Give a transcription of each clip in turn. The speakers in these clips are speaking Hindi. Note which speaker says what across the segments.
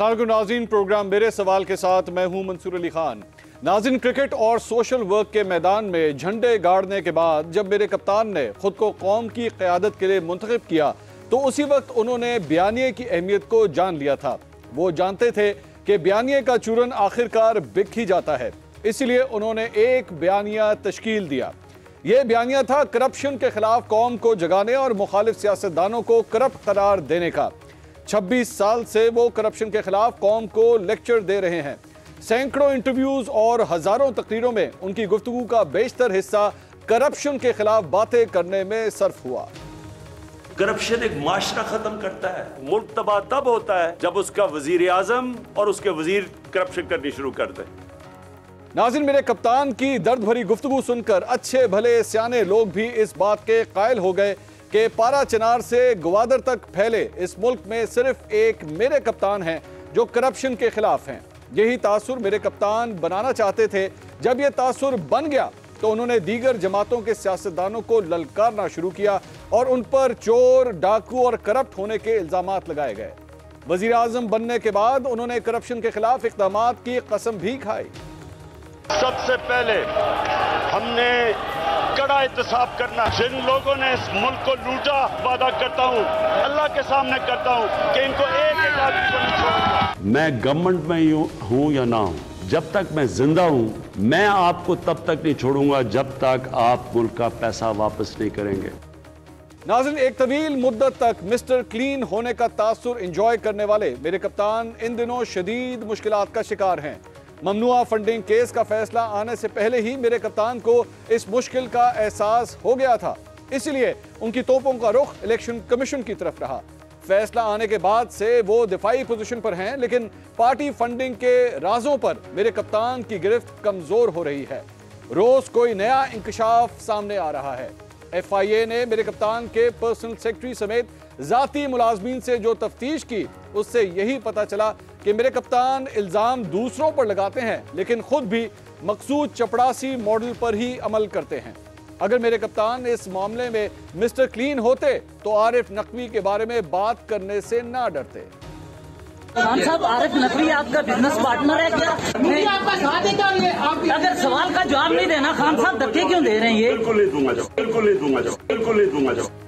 Speaker 1: असलम नाजीन प्रोग्राम मेरे सवाल के साथ मैं हूँ मंसूर अली खान। नाजिन क्रिकेट और सोशल वर्क के मैदान में झंडे गाड़ने के बाद जब मेरे कप्तान ने खुद को कौम की क्यादत के लिए मुंतखब किया तो उसी वक्त उन्होंने बयानिए की अहमियत को जान लिया था। वो जानते थे कि बयानिए का चूरन आखिरकार बिक ही जाता है, इसलिए उन्होंने एक बयानिया तश्कील दिया। ये बयानिया था करप्शन के खिलाफ कौम को जगाने और मुखालिफ सियासतदानों को करप्ट करार देने का। 26 साल से वो करप्शन के खिलाफ कौम को लेक्चर दे रहे हैं। सैकड़ों इंटरव्यूज़ और हज़ारों तकरीरों में उनकी गुफ्तगु का बेशतर हिस्सा करप्शन के खिलाफ बातें करने में सर्फ हुआ।
Speaker 2: करप्शन एक माशरा खत्म करता है। मुल्क तबाह तब होता है जब उसका वज़ीर आज़म और उसके वज़ीर करप्शन करनी शुरू कर दे।
Speaker 1: नाजिन मेरे कप्तान की दर्द भरी गुफ्तु सुनकर अच्छे भले सियाने लोग भी इस बात के कायल हो गए कि पारा चिनार से ग्वादर तक फैले इस मुल्क में सिर्फ़ एक मेरे कप्तान हैं जो करप्शन के खिलाफ हैं। यही तासुर मेरे कप्तान बनाना चाहते थे। जब यह तासुर बन गया तो उन्होंने दीगर जमातों के सियासतदानों को ललकारना शुरू किया और उन पर चोर, डाकू और करप्ट होने के इल्ज़ाम लगाए गए। वज़ीर आज़म बनने के बाद उन्होंने करप्शन के खिलाफ इकदाम की कसम भी खाई।
Speaker 3: सबसे पहले हमने कड़ा एहतसाब करना। जिन लोगों ने इस मुल्क को लूटा वादा करता हूँ अल्लाह के सामने करता हूँ कि इनको एक एक आदमी को नहीं छोड़ूँगा
Speaker 2: मैं गवर्नमेंट में हूँ या ना हूँ? जब तक मैं ज़िंदा हूँ मैं आपको तब तक नहीं छोड़ूँगा जब तक आप मुल्क का पैसा वापस नहीं करेंगे।
Speaker 1: नाजिन एक तवील मुद्दत तक मिस्टर क्लीन होने का तासुर इंजॉय करने वाले मेरे कप्तान इन दिनों शदीद मुश्किल का शिकार हैं। ममनुआ फंडिंग केस का फैसला आने से पहले ही मेरे कप्तान को इस मुश्किल का एहसास हो गया था। इसलिए उनकी तोपों का रुख इलेक्शन कमीशन की तरफ़ रहा। फैसला आने के बाद से वो दिफाई पोजीशन पर हैं, लेकिन पार्टी फंडिंग के राजों पर मेरे कप्तान की गिरफ्त कमज़ोर हो रही है। रोज कोई नया इंकशाफ सामने आ रहा है। एफ़ आई ए ने मेरे कप्तान के पर्सनल सेक्रेटरी समेत जाती मुलाजमीन से जो तफ्तीश की उससे यही पता चला कि मेरे कप्तान इल्ज़ाम दूसरों पर लगाते हैं लेकिन खुद भी मकसूद चपड़ासी मॉडल पर ही अमल करते हैं। अगर मेरे कप्तान इस मामले में मिस्टर क्लीन होते तो आरिफ नकवी के बारे में बात करने से ना डरते।
Speaker 4: साहब आरिफ नकवी आपका बिज़नेस पार्टनर है क्या आपका साथ है अगर सवाल का जवाब नहीं देना खान साहब धक्के क्यों दे रहे हैं ये?
Speaker 3: बिल्कुल नहीं दूँगा जब बिल्कुल नहीं दूँगा जब बिल्कुल नहीं दूँगा जब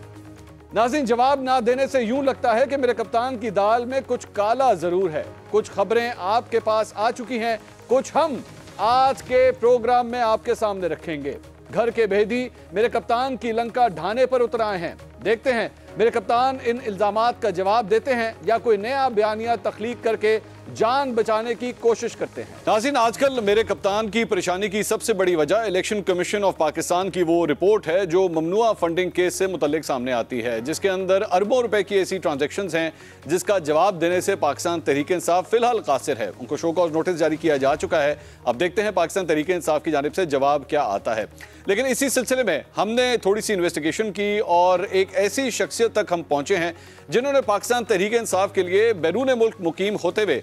Speaker 1: नाजिन जवाब ना देने से यूँ लगता है कि मेरे कप्तान की दाल में कुछ काला ज़रूर है। कुछ खबरें आपके पास आ चुकी हैं कुछ हम आज के प्रोग्राम में आपके सामने रखेंगे। घर के भेदी मेरे कप्तान की लंका ढाने पर उतर आए हैं। देखते हैं मेरे कप्तान इन इल्ज़ाम का जवाब देते हैं या कोई नया बयानिया तख्लीक करके जान बचाने की कोशिश करते हैं। नाजिन, आजकल मेरे कप्तान की परेशानी की सबसे बड़ी वजह इलेक्शन कमीशन ऑफ़ पाकिस्तान की वो रिपोर्ट है, जो ममनुआ फंडिंग केस से मुतलिक सामने आती है, जिसके अंदर अरबों रुपए की ऐसी ट्रांजेक्शन हैं, जिसका जवाब देने से पाकिस्तान तहरीक इंसाफ फ़िलहाल कासिर है। उनको शो कॉज नोटिस जारी किया जा चुका है। अब देखते हैं पाकिस्तान तहरीक इंसाफ की जानब से जवाब क्या आता है। लेकिन इसी सिलसिले में हमने थोड़ी सी इन्वेस्टिगेशन की और एक ऐसी शख्सियत तक हम पहुँचे हैं, जिन्होंने पाकिस्तान तहरीक इंसाफ के लिए बैरून मुल्क मुकीम होते हुए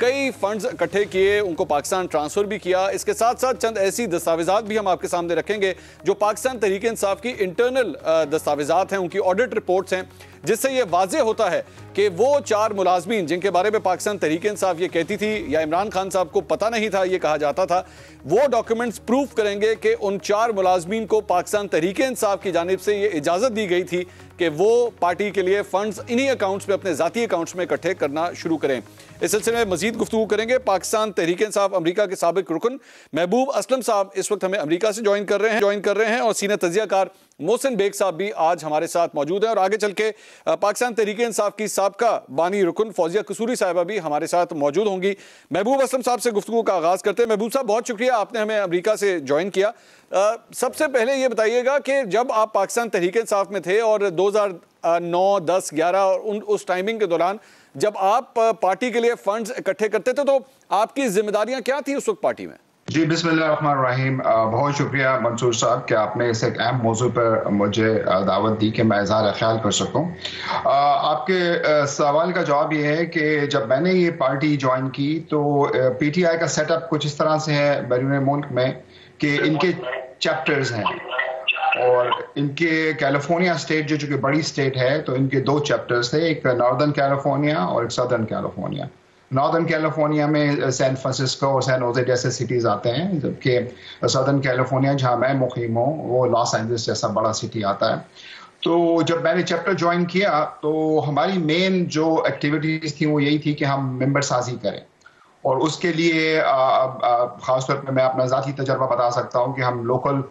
Speaker 1: कई फंड्स इकट्ठे किए, उनको पाकिस्तान ट्रांसफ़र भी किया। इसके साथ साथ चंद ऐसी दस्तावेजात भी हम आपके सामने रखेंगे, जो पाकिस्तान तहरीक इंसाफ की इंटरनल दस्तावेजात हैं, उनकी ऑडिट रिपोर्ट्स हैं, जिससे ये वाज होता है कि वो चार मुलाजमीन, जिनके बारे में पाकिस्तान तहरीक इंसाफ ये कहती थी, या इमरान खान साहब को पता नहीं था, ये कहा जाता था, वो डॉक्यूमेंट्स प्रूफ करेंगे कि उन चार मुलाजमीन को पाकिस्तान तहरीक इंसाफ की जानब से ये इजाज़त दी गई थी कि वो पार्टी के लिए फंड्स इन्हीं अकाउंट्स में, अपने जाती अकाउंट्स में इकट्ठे करना शुरू करें। इस सिलसिले में मजीद गुफ्तु करेंगे। पाकिस्तान तहरीक इंसाफ अमरीका के सबक रुकन महबूब असलम साहब इस वक्त हमें अमरीका से ज्वाइन कर रहे हैं, ज्वाइन कर रहे हैं और सीनियर तजियाकार मोहसिन बेग साहब भी आज हमारे साथ मौजूद हैं। और आगे चल के पाकिस्तान तहरीक इंसाफ की सबका बानी रुकन फौजिया कसूरी साहिबा भी हमारे साथ मौजूद होंगी। महबूब असलम साहब से गुफ्तु का आगाज़ करते हैं। महबूब साहब, बहुत शुक्रिया, आपने हमें अमरीका से ज्वाइन किया। सबसे पहले ये बताइएगा कि जब आप पाकिस्तान तहरीक इंसाफ में थे और दो हज़ार नौ, दस, ग्यारह और उन, उस टाइमिंग के दौरान जब आप पार्टी के लिए फंड्स इकट्ठे करते थे तो आपकी जिम्मेदारियाँ क्या थी उस वक्त पार्टी में?
Speaker 5: जी, बिस्मिल्लाहिर्रहमानिर्रहीम। बहुत शुक्रिया मंसूर साहब कि आपने इस एक अहम मौजू पर मुझे दावत दी कि मैं इजहार ख्याल कर सकूँ। आपके सवाल का जवाब ये है कि जब मैंने ये पार्टी ज्वाइन की तो पीटीआई का सेटअप कुछ इस तरह से है बैरून मुल्क में, कि इनके चैप्टर्स हैं। और इनके कैलिफ़ोर्निया स्टेट जो चूँकि बड़ी स्टेट है तो इनके दो चैप्टर्स थे, एक नॉर्दर्न कैलिफ़ोर्निया और एक सदर्न कैलिफ़ोर्निया नॉर्दर्न कैलिफ़ोर्निया में सैन फ्रांसिस्को और सैन ओजे जैसे सिटीज़ आते हैं, जबकि सदर्न कैलिफ़ोर्निया जहाँ मैं मुकीम हूँ, वो लॉस एंजल्स जैसा बड़ा सिटी आता है. तो जब मैंने चैप्टर ज्वाइन किया तो हमारी मेन जो एक्टिविटीज़ थी, वो यही थी कि हम मेंबर साजी करें. और उसके लिए ख़ासतौर पर मैं अपना ज़ाती तजर्बा बता सकता हूँ कि हम लोकल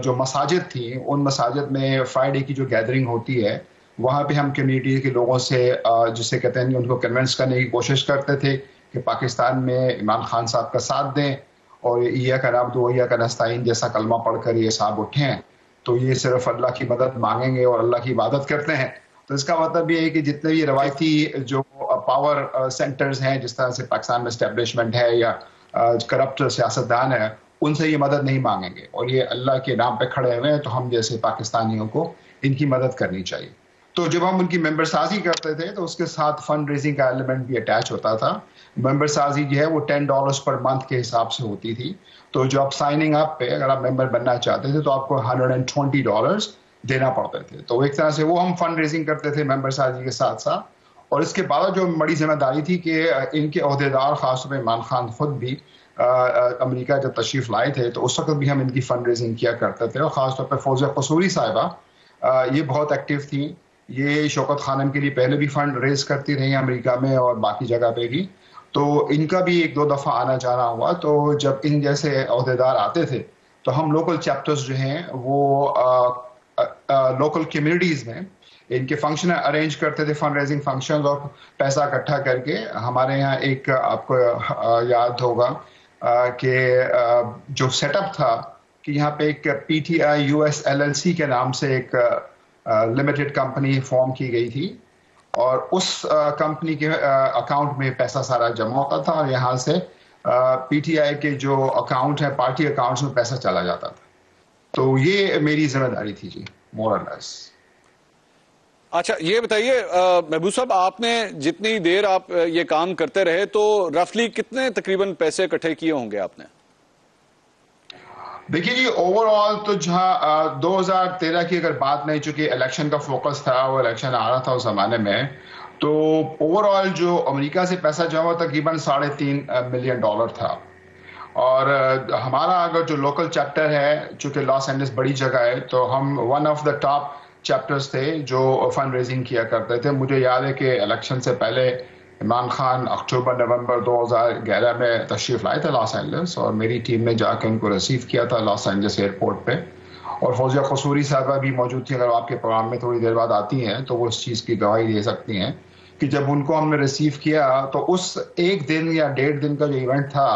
Speaker 5: जो मसाजिद थी, उन मसाजिद में फ्राइडे की जो गैदरिंग होती है, वहाँ पे हम कम्युनिटी के लोगों से जिसे कहते हैं उनको कन्वेंस करने की कोशिश करते थे कि पाकिस्तान में इमरान खान साहब का साथ दें और या का नाम दो या का नस्ताइन जैसा कलमा पढ़कर ये साहब उठें तो ये सिर्फ़ अल्लाह की मदद मांगेंगे और अल्लाह की इबादत करते हैं। तो इसका मतलब ये है कि जितने भी रवायती जो पावर सेंटर्स हैं, जिस तरह से पाकिस्तान में स्टैब्लिशमेंट है या करप्ट सियासतदान है, उनसे ये मदद नहीं मांगेंगे। और ये अल्लाह के नाम पे खड़े हुए हैं तो हम जैसे पाकिस्तानियों को इनकी मदद करनी चाहिए। तो जब हम उनकी मेंबर साजी करते थे तो उसके साथ फंड रेजिंग का एलिमेंट भी अटैच होता था। मेंबर साजी जो है, वो टेन डॉलर्स पर मंथ के हिसाब से होती थी। तो जो आप साइनिंग अप पे, अगर आप मेंबर बनना चाहते थे तो आपको हंड्रेड एंड ट्वेंटी डॉलर्स देना पड़ते थे। तो एक तरह से वो हम फंड रेजिंग करते थे मेंबर साजी के साथ साथ और इसके बाद जो बड़ी ज़िम्मेदारी थी कि इनके अहदेदार खासतौर पर इमरान खान खुद भी अमेरिका जब तशरीफ़ लाए थे तो उस वक्त भी हम इनकी फंड रेजिंग किया करते थे। और ख़ासतौर पर फौज कसूरी साहिबा ये बहुत एक्टिव थी। ये शौकत खानम के लिए पहले भी फंड रेज करती रही अमेरिका में और बाकी जगह पे भी। तो इनका भी एक दो दफ़ा आना जाना हुआ। तो जब इन जैसे अहदेदार आते थे तो हम लोकल चैप्टर्स जो हैं वो आ, आ, आ, लोकल कम्युनिटीज़ में इनके फ़ंक्शन अरेंज करते थे फंड रेजिंग फ़ंक्शन और पैसा इकट्ठा करके। हमारे यहाँ एक आपको याद होगा कि जो सेटअप था कि यहाँ पे एक P T I U S L L C के नाम से एक लिमिटेड कंपनी फॉर्म की गई थी और उस कंपनी के अकाउंट में पैसा सारा जमा होता था और यहाँ से पीटीआई के जो अकाउंट है पार्टी अकाउंट्स में पैसा चला जाता था। तो ये मेरी ज़िम्मेदारी थी जी मोर लेस
Speaker 1: अच्छा ये बताइए महबूब साहब, आपने जितनी देर आप ये काम करते रहे तो रफली कितने तकरीबन पैसे इकट्ठे किए होंगे आपने?
Speaker 5: देखिए जी ओवरऑल तो जहाँ 2013 की अगर बात नहीं चुकी इलेक्शन का फोकस था, वो इलेक्शन आ रहा था उस जमाने में तो ओवरऑल जो अमेरिका से पैसा जमा तकरीबन साढ़े तीन मिलियन डॉलर था। और हमारा अगर जो लोकल चैप्टर है, चूँकि लॉस एंजल्स बड़ी जगह है तो हम one of the top chapters थे जो फंड रेजिंग किया करते थे मुझे याद है कि इलेक्शन से पहले इमरान खान अक्टूबर, नवंबर 2011 में तशरीफ़ लाए थे लॉस एंजल्स और मेरी टीम ने जाकर उनको रिसीव किया था लॉस एंजल्स एयरपोर्ट पे। और फौजिया कसूरी साहबा भी मौजूद थी। अगर आपके प्रोग्राम में थोड़ी देर बाद आती हैं तो वो उस चीज़ की गवाही दे सकती हैं कि जब उनको हमने रिसीव किया तो उस एक दिन या डेढ़ दिन का जो इवेंट था,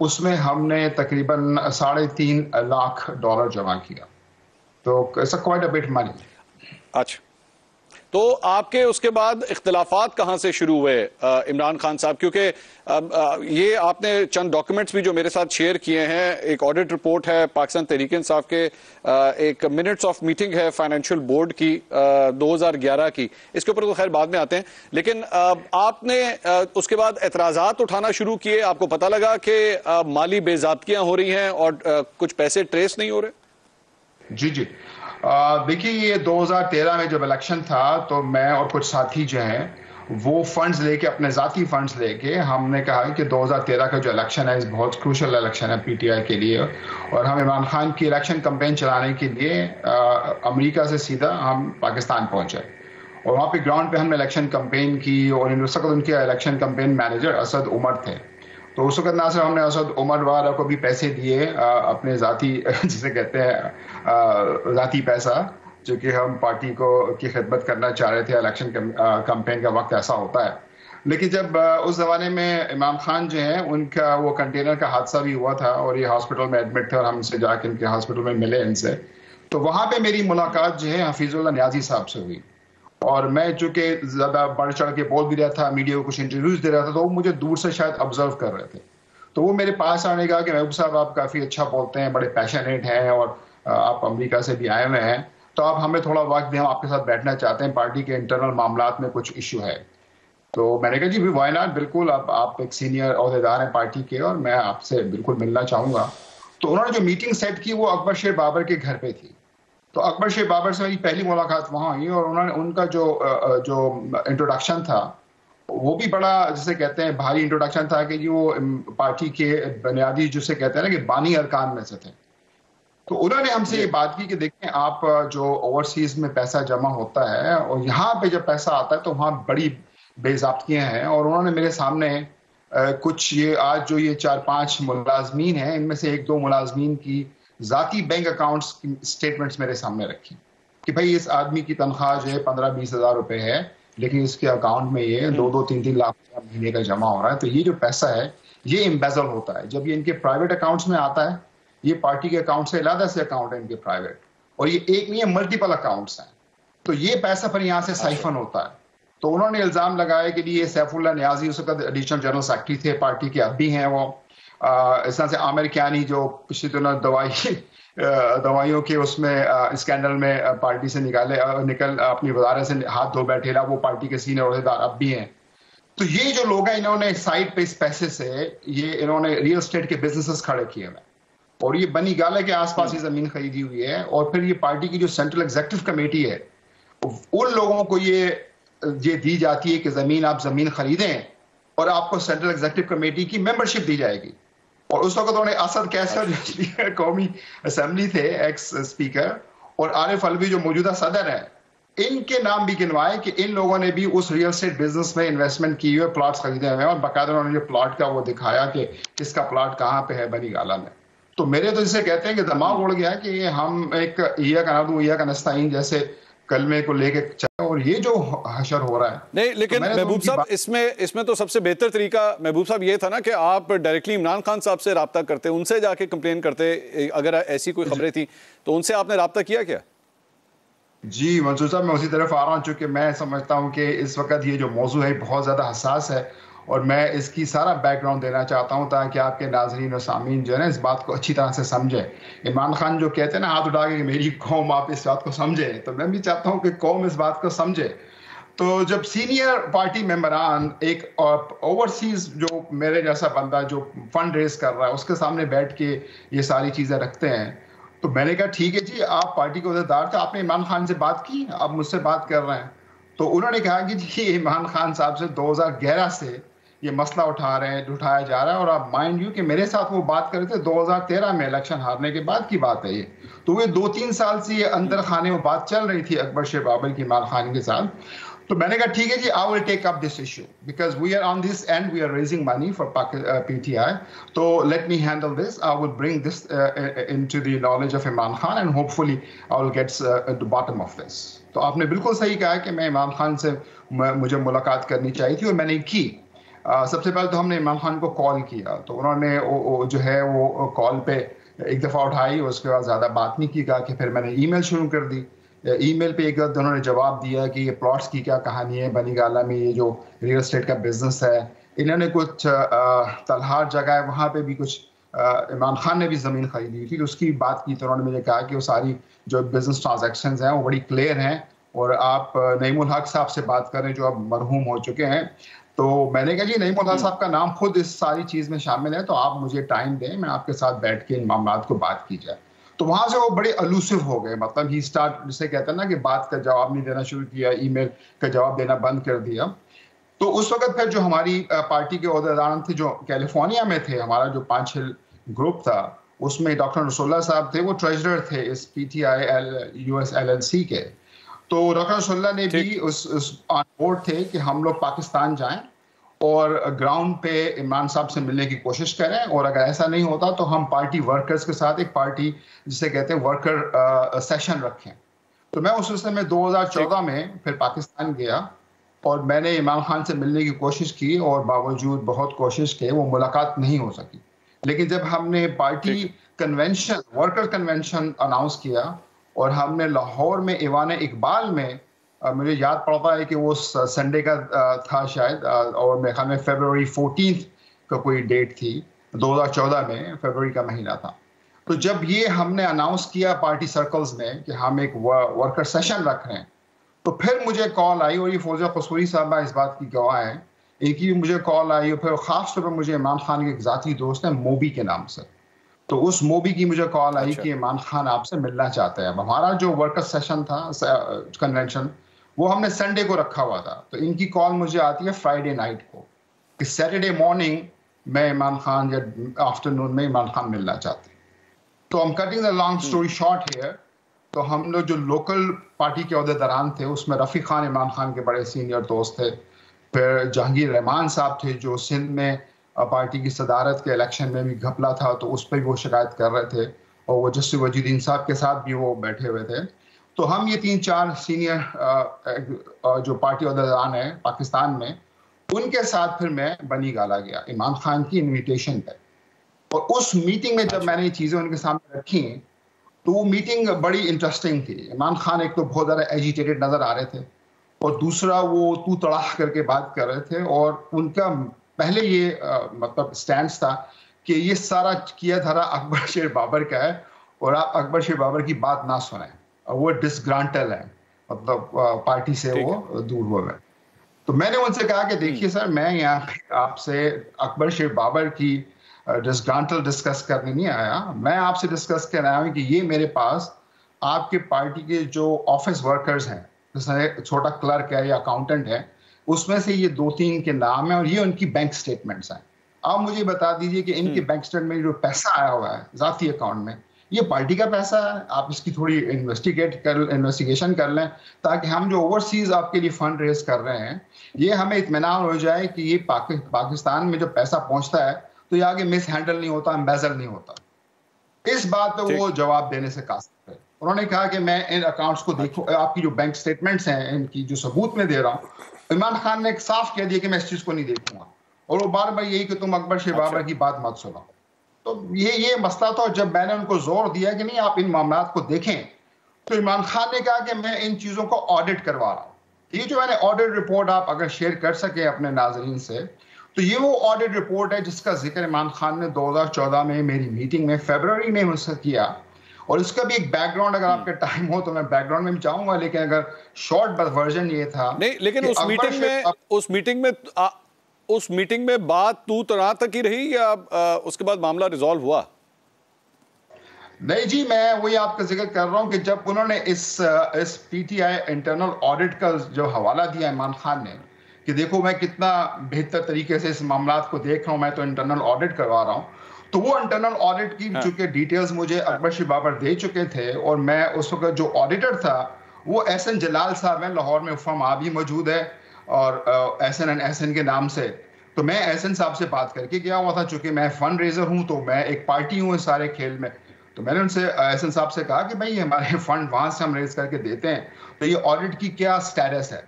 Speaker 5: उसमें हमने तकरीबन साढ़े तीन लाख डॉलर जमा किया। तो क्वाइट अ बिट मनी
Speaker 1: अच्छा तो आपके उसके बाद इख्तलाफात कहाँ से शुरू हुए इमरान खान साहब? क्योंकि ये आपने चंद डॉक्यूमेंट्स भी जो मेरे साथ शेयर किए हैं एक ऑडिट रिपोर्ट है पाकिस्तान तहरीक इंसाफ के आ, एक मिनट्स ऑफ़ मीटिंग है फाइनेंशियल बोर्ड की 2011 की। इसके ऊपर तो खैर बाद में आते हैं। लेकिन आ, आपने आ, उसके बाद एतराज़ात उठाना शुरू किए। आपको पता लगा कि माली बेजाबतियाँ हो रही हैं और कुछ पैसे ट्रेस नहीं हो रहे?
Speaker 5: जी जी। देखिए, ये 2013 में जब इलेक्शन था तो मैं और कुछ साथी जो हैं, वो फंड्स लेके, अपने जाती फंड्स लेके, हमने कहा कि 2013 का जो इलेक्शन है, इस बहुत क्रूशल इलेक्शन है पीटीआई के लिए। और हम इमरान खान की इलेक्शन कंपेन चलाने के लिए अमेरिका से सीधा हम पाकिस्तान पहुँचे। और वहाँ पे ग्राउंड पे हमने इलेक्शन कंपेन की, और वक्त उनके election campaign manager Asad Umar थे। तो उस वक्त ना सिर्फ़ हमने असद उमर वाला को भी पैसे दिए अपने जाती, जिसे कहते हैं जाती पैसा, जो कि हम पार्टी को, की खिदमत करना चाह रहे थे, इलेक्शन कंपेन का वक्त ऐसा होता है। लेकिन जब उस जमाने में इमाम खान जो हैं, उनका वो कंटेनर का हादसा भी हुआ था, और ये हॉस्पिटल में एडमिट थे, और हम इनसे जाके इनके हॉस्पिटल में मिले इनसे। तो वहाँ पे मेरी मुलाकात जो है हफीजुल्ला न्याजी साहब से हुई। और मैं चूँकि ज़्यादा बढ़ चढ़ के बोल भी रहा था मीडिया को कुछ इंटरव्यूज़ दे रहा था तो वो मुझे दूर से शायद ऑब्ज़र्व कर रहे थे। तो वो मेरे पास आने का कि महबूब साहब, आप काफ़ी अच्छा बोलते हैं, बड़े पैशनेट हैं और आप अमेरिका से भी आए हुए हैं। तो आप हमें थोड़ा वक्त दें, हम आपके साथ बैठना चाहते हैं, पार्टी के इंटरनल मामला में कुछ इश्यू है। तो मैंने कहा, जी, भी वाई नॉट बिल्कुल, आप आप एक सीनियर अहदेदार हैं पार्टी के और मैं आपसे बिल्कुल मिलना चाहूँगा। तो उन्होंने जो मीटिंग सेट की, वो अकबर शेर बाबर के घर पे थी। तो अकबर शेख बाबर से मेरी पहली मुलाकात वहाँ हुई और उन्होंने उनका जो जो इंट्रोडक्शन था वो भी बड़ा जिसे कहते हैं भारी इंट्रोडक्शन था कि वो पार्टी के बुनियादी जिसे कहते हैं ना कि बानी अरकान में से थे। तो उन्होंने हमसे ये बात की कि देखें आप जो ओवरसीज में पैसा जमा होता है और यहाँ पे जब पैसा आता है तो वहाँ बड़ी बेजाबतियाँ हैं और उन्होंने मेरे सामने कुछ ये आज जो ये चार पाँच मुलाजमीन हैं इनमें से एक दो मुलाजमीन की ज़ाती बैंक अकाउंट्स की स्टेटमेंट्स मेरे सामने रखी कि भाई इस आदमी की तनख्वाह जो है पंद्रह बीस हज़ार रुपए है लेकिन इसके अकाउंट में ये दो दो तीन तीन लाख महीने का जमा हो रहा है तो ये जो पैसा है ये इम्बेजल होता है। जब ये इनके प्राइवेट अकाउंट्स में आता है ये पार्टी के अकाउंट से अलग से अकाउंट है इनके प्राइवेट और ये एक नहीं है मल्टीपल अकाउंट्स हैं। तो ये पैसा फिर यहाँ से साइफन होता है। तो उन्होंने इल्ज़ाम लगाया कि ये सैफुल्ला न्याजी उस वक्त एडिशनल जनरल सेक्रेटरी थे पार्टी के अब भी हैं वो। इस आमिर जो पिछले दिनों दवाई दवाइयों के उसमें स्कैंडल में पार्टी से निकाले निकल, अपनी वजारत से हाथ धो बैठे रहा वो पार्टी के सीनियर अहदेदार अब भी हैं। तो ये जो लोग हैं, इन्होंने साइड पे इस पैसे से ये इन्होंने रियल स्टेट के बिजनेसेस खड़े किए हुए और ये बनी गाले के आसपास ये ज़मीन खरीदी हुई है, और फिर ये पार्टी की जो सेंट्रल एग्जेक्टिव कमेटी है, उन लोगों को ये ये दी जाती है कि ज़मीन आप ज़मीन खरीदें, और आपको सेंट्रल एग्जेक्टिव कमेटी की मेंबरशिप दी जाएगी। और उस वक्त उन्होंने असद कैसर जो कौमी असम्बली थे एक्स स्पीकर और आरिफ अलवी जो मौजूदा सदर है इनके नाम भी गिनवाए कि इन लोगों ने भी उस रियल स्टेट बिज़नेस में इन्वेस्टमेंट की हुए प्लॉट्स खरीदे हुए हैं और बाकायदा उन्होंने प्लाट का वो दिखाया कि किसका प्लाट कहाँ पे है बनी गाला में। तो मेरे तो इसे कहते हैं कि दिमाग उड़ गया कि हम एक ईया का नादू ईया का नस्ताइन जैसे कलमे को लेके और ये जो हशर हो रहा है
Speaker 1: नहीं लेकिन तो महबूब साहब इसमें इसमें तो सबसे बेहतर तरीका महबूब साहब ये था ना कि आप डायरेक्टली इमरान खान साहब से रबता करते उनसे जाके कंप्लेन करते अगर ऐसी कोई खबरें थी तो उनसे आपने रबता किया क्या?
Speaker 5: जी मंसूर साहब मैं उसी तरफ़ आ रहा हूँ चूँकि मैं समझता हूँ कि इस वक्त ये जो मौजू है बहुत ज़्यादा हसास है और मैं इसकी सारा बैकग्राउंड देना चाहता हूँ ताकि आपके नाजरीन और सामीन जो है ना इस बात को अच्छी तरह से समझे। इमरान खान जो कहते हैं ना, हाथ उठा के मेरी कौम आप इस बात को समझे तो मैं भी चाहता हूँ कि कौम इस बात को समझे। तो जब सीनियर पार्टी मेंबरान एक ओवरसीज जो मेरे जैसा बंदा जो फंड रेज कर रहा है, उसके सामने बैठ के ये सारी चीज़ें रखते हैं। तो मैंने कहा, ठीक है जी, आप पार्टी के उहदेदार थे, आपने इमरान खान से बात की, आप मुझसे बात कर रहे हैं। तो उन्होंने कहा कि जी, इमरान खान साहब से 2011 से ये मसला उठा रहे हैं, उठाया जा रहा है और आप माइंड यू कि मेरे साथ वो बात कर रहे थे 2013 में इलेक्शन हारने के बाद की बात है ये। तो ये दो तीन साल से ये अंदर खाने में बात चल रही थी अकबर शेख बाबर की इमरान खान के साथ। तो मैंने कहा, ठीक है जी I will take up this issue because we are on this end we are raising money for PTI तो let me handle this I will bring this into the knowledge of Imran Khan and hopefully I will gets the bottom of this तो आपने बिल्कुल सही कहा कि मैं इमरान खान से मुझे मुलाकात करनी चाहिए थी और मैंने की। सबसे पहले तो हमने इमरान खान को कॉल किया। तो उन्होंने जो है वो कॉल पे एक दफ़ा उठाई, उसके बाद ज़्यादा बात नहीं की, कहा कि फिर मैंने ईमेल शुरू कर दी। ईमेल पे एक उन्होंने जवाब दिया कि ये प्लॉट्स की क्या कहानी है, बनी गाला में ये जो रियल इस्टेट का बिज़नेस है। इन्होंने कुछ तलहार जगह है वहाँ पे भी कुछ इमरान खान ने भी ज़मीन खरीदी हुई थी। तो उसकी बात की तो उन्होंने मुझे कहा कि वो सारी जो बिज़नेस ट्रांजेक्शन हैं, वो बड़ी क्लियर हैं। और आप नईमुल हक साहब से बात करें जो अब मरहूम हो चुके हैं। तो मैंने कहा जी नहीं मोहल्ला साहब का नाम खुद इस सारी चीज़ में शामिल है तो आप मुझे टाइम दें मैं आपके साथ बैठ के इन मामला को बात की जाए. तो वहाँ से वो बड़े अलूसिव हो गए मतलब ही स्टार्ट जिसे कहते हैं ना कि बात का जवाब नहीं देना शुरू किया ईमेल का जवाब देना बंद कर दिया। तो उस वक्त फिर जो हमारी पार्टी के अहदेदार थे जो कैलिफ़ोर्निया में थे हमारा जो पाँच छह ग्रुप था उसमें डॉक्टर रसोल्ला साहब थे वो ट्रेजरर थे इस P T I L U S L L C के। तो डॉक्टर रसोल्ला ने भी उस, उस ऑन बोर्ड थे कि हम लोग पाकिस्तान जाएँ और ग्राउंड पे इमरान साहब से मिलने की कोशिश करें और अगर ऐसा नहीं होता तो हम पार्टी वर्कर्स के साथ एक पार्टी जिसे कहते हैं वर्कर सेशन रखें। तो मैं उस सिलसिले में 2014 में फिर पाकिस्तान गया और मैंने इमरान खान से मिलने की कोशिश की और बावजूद बहुत कोशिश के वो मुलाकात नहीं हो सकी। लेकिन जब हमने party convention worker convention announce किया और हमने लाहौर में ईवान इकबाल में मुझे याद पड़ता है कि वो संडे का था शायद और मेरे ख्याल में फेबर फोर्टीन का कोई डेट थी 2014 में फेबर का महीना था। तो जब ये हमने अनाउंस किया पार्टी सर्कल्स में कि हम एक वर्कर सेशन रख रहे हैं तो फिर मुझे कॉल आई और ये फौजा कसूरी साहबा इस बात की गवाह है। एक ही मुझे कॉल आई और फिर ख़ास तौर पर मुझे इमरान खान के एक ज़ाती दोस्त है, मोबी के नाम से। तो उस मोबी की मुझे कॉल आई अच्छा। कि इमरान खान आपसे मिलना चाहते हैं। अब हमारा जो वर्कर सेशन था कन्वेंशन वो हमने संडे को रखा हुआ था। तो इनकी कॉल मुझे आती है फ्राइडे नाइट को कि सैटरडे मॉर्निंग मैं इमरान खान या आफ्टरनून में इमरान खान मिलना चाहते तो हम cutting the long story short here तो हम लोग जो लोकल पार्टी के अहदेदारान थे उसमें रफ़ी खान इमरान खान के बड़े सीनियर दोस्त थे। फिर जहांगीर रहमान साहब थे जो सिंध में पार्टी की सदारत के इलेक्शन में भी घपला था तो उस पर भी वो शिकायत कर रहे थे और वो जस्टिस वजीदीन साहब के साथ भी वो बैठे हुए थे। तो हम ये तीन चार सीनियर जो पार्टी अहदेदारान है पाकिस्तान में उनके साथ फिर मैं बनी गाला गया इमरान खान की इनविटेशन पर और उस मीटिंग में जब अच्छा। मैंने ये चीज़ें उनके सामने रखी तो वो मीटिंग बड़ी इंटरेस्टिंग थी। इमरान खान एक तो बहुत ज़्यादा एजिटेटेड नज़र आ रहे थे और दूसरा वो तू तड़ाह करके बात कर रहे थे और उनका पहले ये आ, मतलब स्टैंड था कि ये सारा किया धरा अकबर शेर बाबर का है और आप अकबर शेर बाबर की बात ना सुने। वो डिसग्रांटल है मतलब पार्टी से वो दूर हो गए। तो मैंने उनसे कहा कि देखिए सर मैं यहाँ आपसे अकबर शेर बाबर की डिस्ग्रांटल डिस्कस करने नहीं आया। मैं आपसे डिस्कस कर आया हूँ कि ये मेरे पास आपके पार्टी के जो ऑफ़िस वर्कर्स हैं जैसे छोटा क्लर्क है या अकाउंटेंट है उसमें से ये दो तीन के नाम है और ये उनकी बैंक स्टेटमेंट्स हैं। आप मुझे बता दीजिए कि इनके बैंक हम्म। स्टेटमेंट में जो पैसा आया हुआ है जाती अकाउंट में ये पार्टी का पैसा है? आप इसकी थोड़ी इन्वेस्टिगेट कर इन्वेस्टिगेशन कर लें ताकि हम जो ओवरसीज आपके लिए फंड रेज कर रहे हैं ये हमें इतमान हो जाए कि ये पाकि, पाकिस्तान में जब पैसा पहुँचता है तो ये आगे मिस हैंडल नहीं होता एम्बेजल नहीं होता। इस बात पे वो जवाब देने से है। उन्होंने कहा कि मैं इन अकाउंट्स को देखू अच्छा। आपकी जो बैंक स्टेटमेंट्स हैं इनकी जो सबूत में दे रहा हूँ इमरान खान ने एक साफ़ कह दिया कि मैं इस चीज़ को नहीं देखूँगा। और वो बार बार यही कि तुम अकबर शेख बाबर अच्छा। की बात मत सुनाओ तो ये ये मसला था जब मैंने उनको ज़ोर दिया कि नहीं आप इन मामला को देखें तो इमरान खान ने कहा कि मैं इन चीज़ों को ऑडिट करवा रहा हूँ। ये जो मैंने ऑडिट रिपोर्ट आप अगर शेयर कर सके अपने नाजरीन से तो ये वो ऑडिट रिपोर्ट है जिसका ज़िक्र इमरान खान ने 2014 में मेरी मीटिंग में फेबर में मुझसे किया। और इसका भी एक बैकग्राउंड अगर आपके टाइम हो तो मैं बैकग्राउंड में भी चाहूँगा लेकिन अगर शॉर्ट वर्जन ये था
Speaker 1: नहीं लेकिन उस मीटिंग में उस मीटिंग में उस मीटिंग में बात तू तरह तक ही रही या आ, उसके बाद मामला रिजॉल्व हुआ?
Speaker 5: नहीं जी मैं वही आपका ज़िक्र कर रहा हूँ कि जब उन्होंने इस इस पीटीआई इंटरनल ऑडिट का जो हवाला दिया इमरान खान ने कि देखो मैं कितना बेहतर तरीके से इस मामला को देख रहा हूँ मैं तो इंटरनल ऑडिट करवा रहा हूँ। तो वो इंटरनल ऑडिट की हाँ। चूँकि डिटेल्स मुझे अकबर शिव बाबर दे चुके थे और मैं उस वक्त जो ऑडिटर था वो एस एन जलाल साहब हैं लाहौर में उफाम आ भी मौजूद है और S N and S N के नाम से। तो मैं एस एन साहब से बात करके गया हुआ था चूँकि मैं फंड रेजर हूँ तो मैं एक पार्टी हूँ इस सारे खेल में। तो मैंने उनसे एस एन साहब से कहा कि भाई हमारे फंड वहाँ से हम रेज करके देते हैं। तो ये ऑडिट की क्या स्टेटस है?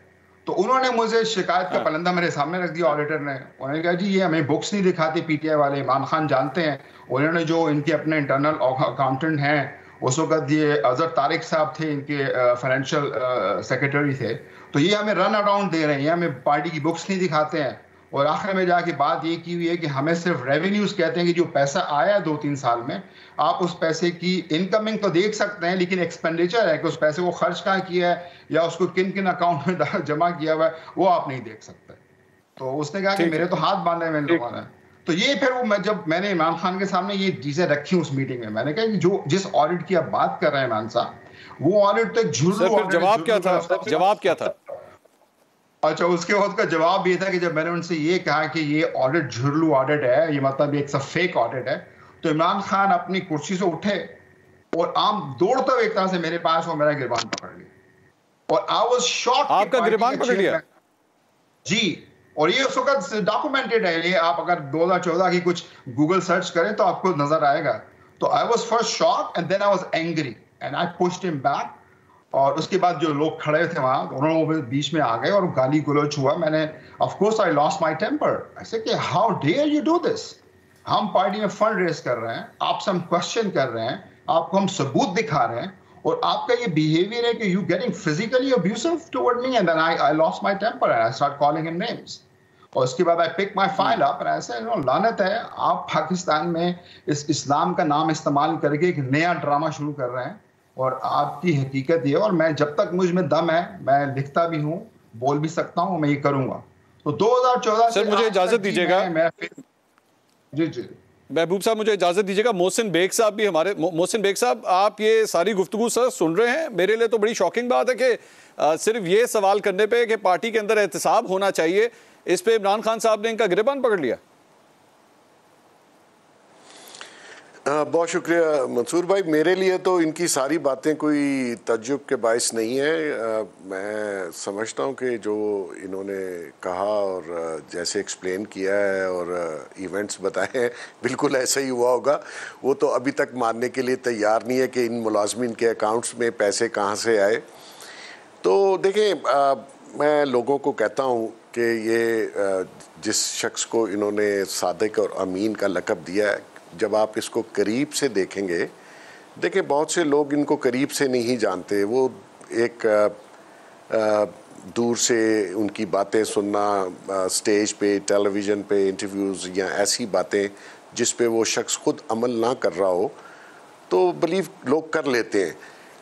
Speaker 5: तो उन्होंने मुझे शिकायत का हाँ। पलंदा मेरे सामने रख दिया ऑडिटर ने। उन्होंने कहा जी ये हमें बुक्स नहीं दिखाते पीटीआई वाले इमरान खान जानते हैं। उन्होंने जो इनके अपने इंटरनल अकाउंटेंट हैं उस वक्त ये अजहर तारिक साहब थे इनके फाइनेंशियल सेक्रेटरी थे। तो ये हमें रन अराउंड दे रहे हैं ये हमें पार्टी की बुक्स नहीं दिखाते हैं। और आखिर में जाके बात ये की हुई है कि हमें सिर्फ़ रेवेन्यूज कहते हैं कि जो पैसा आया दो तीन साल में आप उस पैसे की इनकमिंग तो देख सकते हैं लेकिन एक्सपेंडिचर है कि उस पैसे को खर्च कहाँ किया है या उसको किन किन अकाउंट में जमा किया हुआ है वो आप नहीं देख सकते। तो उसने कहा कि मेरे तो हाथ बांधे मैंने लोगों ने। तो ये फिर वो मैं जब मैंने इमरान खान के सामने ये चीज़ें रखी उस मीटिंग में मैंने कहा कि जो जिस ऑडिट की आप बात कर रहे हैं इमरान साहब वो ऑडिट तो एक झूठ
Speaker 1: जवाब क्या था? जवाब क्या था?
Speaker 5: अच्छा उसके बाद का जवाब ये था कि जब मैंने उनसे ये कहा कि ये ऑडिट झुरलू ऑडिट है ये मतलब एक सब फेक ऑडिट है तो इमरान खान अपनी कुर्सी से उठे और आम दौड़ते हुए एक तरह से मेरे पास वो मेरा गिरबान पकड़ लिया। और आई वाज शॉक
Speaker 1: आपका गिरबान पकड़ लिया?
Speaker 5: जी और ये उस वक्त डॉक्यूमेंटेड है ये आप अगर 2014 की कुछ गूगल सर्च करें तो आपको नज़र आएगा। तो I was first shock and then I was angry and I pushed him back और उसके बाद जो लोग खड़े थे वहाँ, उन्होंने वो बीच में आ गए और गाली गलोच हुआ। मैंने of course I lost my temper ऐसे कि how dare you do this हम पार्टी में फंड रेस कर रहे हैं, आपसे हम क्वेश्चन कर रहे हैं, आपको हम सबूत दिखा रहे हैं और आपका ये बिहेवियर है कि you getting physically abusive toward me and then I I lost my temper and I start calling him names और उसके बाद I pick my file up और ऐसे नो लानत है आप पाकिस्तान में इस, इस्लाम का नाम इस्तेमाल करके एक नया ड्रामा शुरू कर रहे हैं। और आपकी हकीकत ये और मैं जब तक मुझमें दम है मैं लिखता भी हूँ बोल भी सकता हूँ मैं ये करूँगा। तो 2014
Speaker 1: सर मुझे इजाज़त दीजिएगा।
Speaker 5: मैं फिर जी जी।
Speaker 1: महबूब साहब मुझे इजाज़त दीजिएगा। मोहसिन बेग साहब भी हमारे मोहसिन बेग साहब आप ये सारी गुफ्तु सर सुन रहे हैं। मेरे लिए तो बड़ी शॉकिंग बात है कि सिर्फ़ ये सवाल करने पे कि पार्टी के अंदर एहतसाब होना चाहिए। इस पे इमरान खान साहब ने इनका गिरबान पकड़ लिया।
Speaker 6: बहुत शुक्रिया मंसूर भाई। मेरे लिए तो इनकी सारी बातें कोई तजुब के बायस नहीं है। मैं समझता हूँ कि जो इन्होंने कहा और जैसे एक्सप्लेन किया है और इवेंट्स बताए हैं, बिल्कुल ऐसा ही हुआ होगा। वो तो अभी तक मानने के लिए तैयार नहीं है कि इन मुलाजमिन के अकाउंट्स में पैसे कहाँ से आए। तो देखें मैं लोगों को कहता हूँ कि ये जिस शख्स को इन्होंने सादक और अमीन का लकब दिया है जब आप इसको करीब से देखेंगे देखें बहुत से लोग इनको करीब से नहीं जानते। वो एक आ, आ, दूर से उनकी बातें सुनना आ, स्टेज पे टेलीविज़न पे इंटरव्यूज़ या ऐसी बातें जिस पे वो शख्स खुद अमल ना कर रहा हो तो बिलीव लोग कर लेते हैं।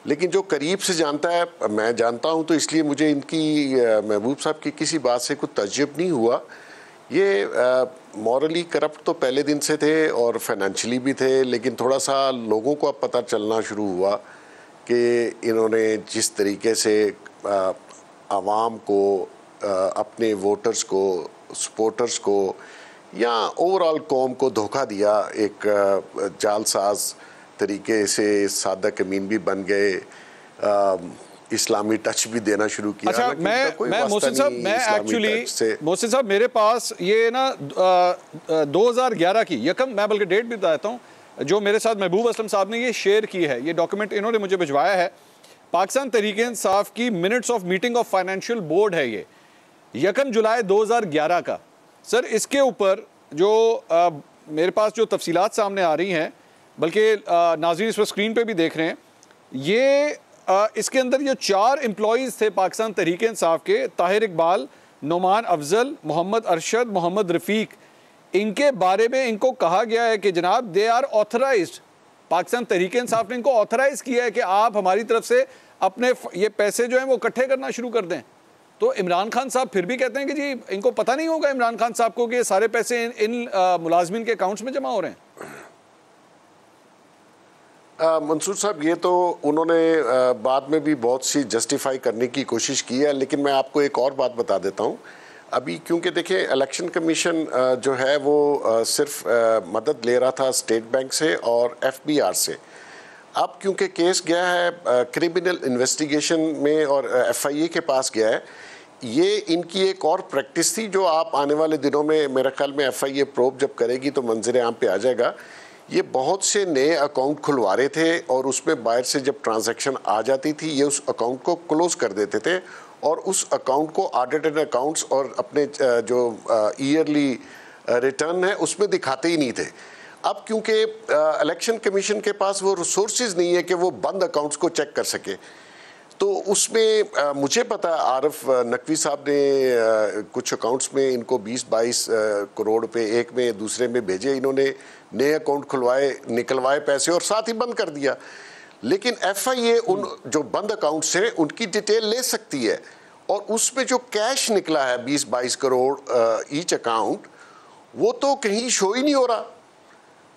Speaker 6: लेकिन जो करीब से जानता है मैं जानता हूँ तो इसलिए मुझे इनकी महबूब साहब की किसी बात से कुछ तजब नहीं हुआ। ये मॉरली करप्ट तो पहले दिन से थे और फाइनेंशियली भी थे लेकिन थोड़ा सा लोगों को अब पता चलना शुरू हुआ कि इन्होंने जिस तरीके से आवाम को आ, अपने वोटर्स को सपोर्टर्स को या ओवरऑल कौम को धोखा दिया एक जालसाज तरीके से सादा कमीन भी बन गए इस्लामी टच भी देना शुरू किया
Speaker 1: अच्छा मैं मैं मोहसिन साहब मैं एक्चुअली मोहसिन साहब मेरे पास ये ना दो हज़ार ग्यारह की यकम मैं बल्कि डेट भी बताता हूँ जो मेरे साथ महबूब असलम साहब ने ये शेयर की है ये डॉक्यूमेंट इन्होंने मुझे भिजवाया है। पाकिस्तान तरीके इंसाफ की minutes of meeting of financial board है ये। यकम जुलाई 2011 का। सर इसके ऊपर जो आ, मेरे पास जो तफसीलात सामने आ रही हैं बल्कि नाजिर इस पर स्क्रीन पे भी देख रहे हैं ये इसके अंदर जो चार एम्प्लॉज़ थे पाकिस्तान तहरीक इंसाफ के ताहिर इकबाल नुमान अफजल मोहम्मद अरशद मोहम्मद रफ़ीक। इनके बारे में इनको कहा गया है कि जनाब they are authorize Pakistan Tehreek Insaf ने इनको ऑथराइज किया है कि आप हमारी तरफ़ से अपने ये पैसे जो हैं वो इकट्ठे करना शुरू कर दें। तो इमरान खान साहब फिर भी कहते हैं कि जी इनको पता नहीं होगा इमरान खान साहब को कि सारे पैसे इन, इन मुलाजमिन के अकाउंट्स में जमा हो रहे हैं।
Speaker 6: मंसूर साहब, ये तो उन्होंने बाद में भी बहुत सी जस्टिफाई करने की कोशिश की है, लेकिन मैं आपको एक और बात बता देता हूँ। अभी क्योंकि देखिए इलेक्शन कमीशन जो है वो सिर्फ़ मदद ले रहा था स्टेट बैंक से और एफबीआर से। अब क्योंकि केस गया है क्रिमिनल इन्वेस्टिगेशन में और एफआईए के पास गया है, ये इनकी एक और प्रैक्टिस थी, जो आप आने वाले दिनों में, मेरे ख्याल में एफआईए प्रोब जब करेगी तो मंजर आम पे आ जाएगा। ये बहुत से नए अकाउंट खुलवा रहे थे और उसमें बाहर से जब ट्रांजैक्शन आ जाती थी ये उस अकाउंट को क्लोज कर देते थे और उस अकाउंट को ऑडिटेड अकाउंट्स और अपने जो ईयरली रिटर्न है उसमें दिखाते ही नहीं थे। अब क्योंकि इलेक्शन कमीशन के पास वो रिसोर्सेज नहीं है कि वो बंद अकाउंट्स को चेक कर सके। तो उसमें आ, मुझे पता आरफ नकवी साहब ने आ, कुछ अकाउंट्स में इनको 20-22 करोड़ पे एक में दूसरे में भेजे इन्होंने। नए अकाउंट खुलवाए निकलवाए पैसे और साथ ही बंद कर दिया। लेकिन एफआईए उन जो बंद अकाउंट्स हैं उनकी डिटेल ले सकती है। और उसमें जो कैश निकला है बीस बाईस करोड़ ईच अकाउंट वो तो कहीं शो ही नहीं हो रहा।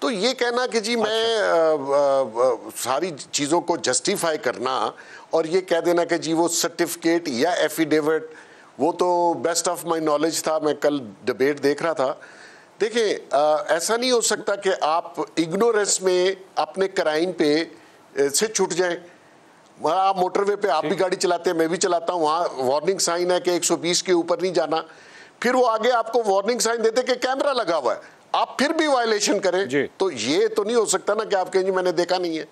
Speaker 6: तो ये कहना कि जी मैं आ, आ, आ, सारी चीज़ों को जस्टिफाई करना और ये कह देना कि जी वो सर्टिफिकेट या एफिडेविट वो तो बेस्ट ऑफ़ माय नॉलेज था। मैं कल डिबेट देख रहा था। देखिए ऐसा नहीं हो सकता कि आप इग्नोरेंस में अपने क्राइम पे से छूट जाए। वहाँ आप मोटरवे पे आप भी गाड़ी चलाते हैं मैं भी चलाता हूँ वहाँ वार्निंग साइन है कि 120 के ऊपर नहीं जाना। फिर वो आगे आपको वार्निंग साइन देते कि कैमरा लगा हुआ है। आप फिर भी वायलेशन करें तो ये तो नहीं हो सकता ना कि आप कहेंगे मैंने देखा नहीं है।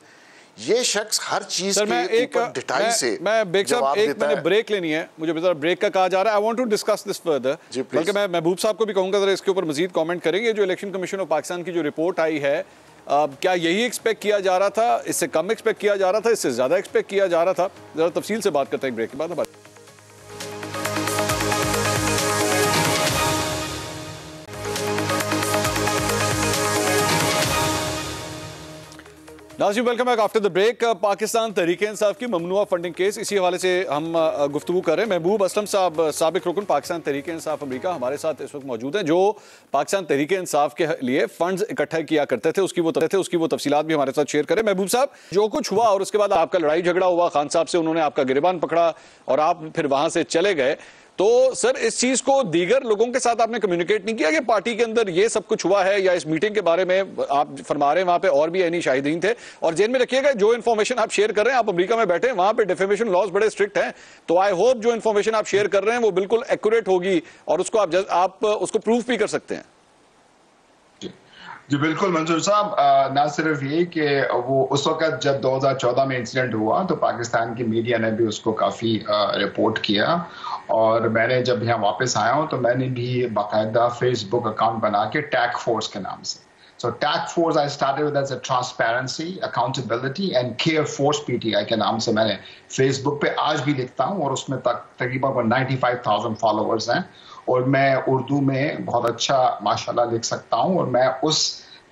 Speaker 6: ये शख्स हर चीज़
Speaker 1: के एक डिटाइल से मैं बेग साहब एक मैंने ब्रेक लेनी है। मुझे ब्रेक का कहा जा रहा है। I want to discuss this further बल्कि मैं महबूब साहब को भी कहूँगा जरा इसके ऊपर मजीद कमेंट करेंगे। जो इलेक्शन कमीशन ऑफ़ पाकिस्तान की जो रिपोर्ट आई है आ, क्या यही एक्सपेक्ट किया जा रहा था? इससे कम एक्सपेक्ट किया जा रहा था? इससे ज़्यादा एक्सपेक्ट किया जा रहा था? ज़रा तफसील से बात करते हैं ब्रेक के बाद। Naji welcome back after the break Pakistan Tehreek Insaf की ममनुआ फंडिंग केस इसी हवाले से हम गुफ्तु कर रहे हैं। महबूब असलम साहब सबक रुकन, पाकिस्तान तहरीक इंसाफ अमरीका हमारे साथ इस वक्त मौजूद हैं, जो पाकिस्तान तहरीक इंसाफ के लिए फंड्स इकट्ठा किया करते थे, उसकी वो तरह थे, उसकी वो तफसीत भी हमारे साथ शेयर करें। महबूब साहब, जो कुछ हुआ और उसके बाद आपका लड़ाई झगड़ा हुआ, खान साहब से उन्होंने आपका गिरबान पकड़ा और आप फिर वहाँ से चले गए। तो सर, इस चीज़ को दीगर लोगों के साथ आपने कम्युनिकेट नहीं किया? कि पार्टी के अंदर ये सब कुछ हुआ है या इस मीटिंग के बारे में आप फरमा रहे हैं, वहाँ पे और भी एनी शाहिदीन थे? और जेल में रखिएगा, जो इन्फॉर्मेशन आप शेयर कर रहे हैं, आप अमेरिका में बैठे हैं, वहाँ पे डिफेमेशन लॉज बड़े स्ट्रिक्ट हैं। तो आई होप जो इन्फॉर्मेशन आप शेयर कर रहे हैं, वो बिल्कुल एक्यूरेट होगी और उसको आप आप उसको प्रूफ भी कर सकते हैं।
Speaker 5: जी। बिल्कुल, मंजूर साहब। ना सिर्फ़ ये कि वो उस वक्त जब 2014 में इंसिडेंट हुआ तो पाकिस्तान की मीडिया ने भी उसको काफ़ी रिपोर्ट किया। और मैंने जब यहाँ वापस आया हूँ तो मैंने भी बाकायदा फेसबुक अकाउंट बना के टैक फोर्स के नाम से। So TAC Force I started with as a transparency, accountability and care force PTI के नाम से मैंने Facebook पे आज भी लिखता हूँ और उसमें तक तकरीबन 95,000 फॉलोअर्स हैं। और मैं उर्दू में बहुत अच्छा माशाल्लाह लिख सकता हूँ और मैं उस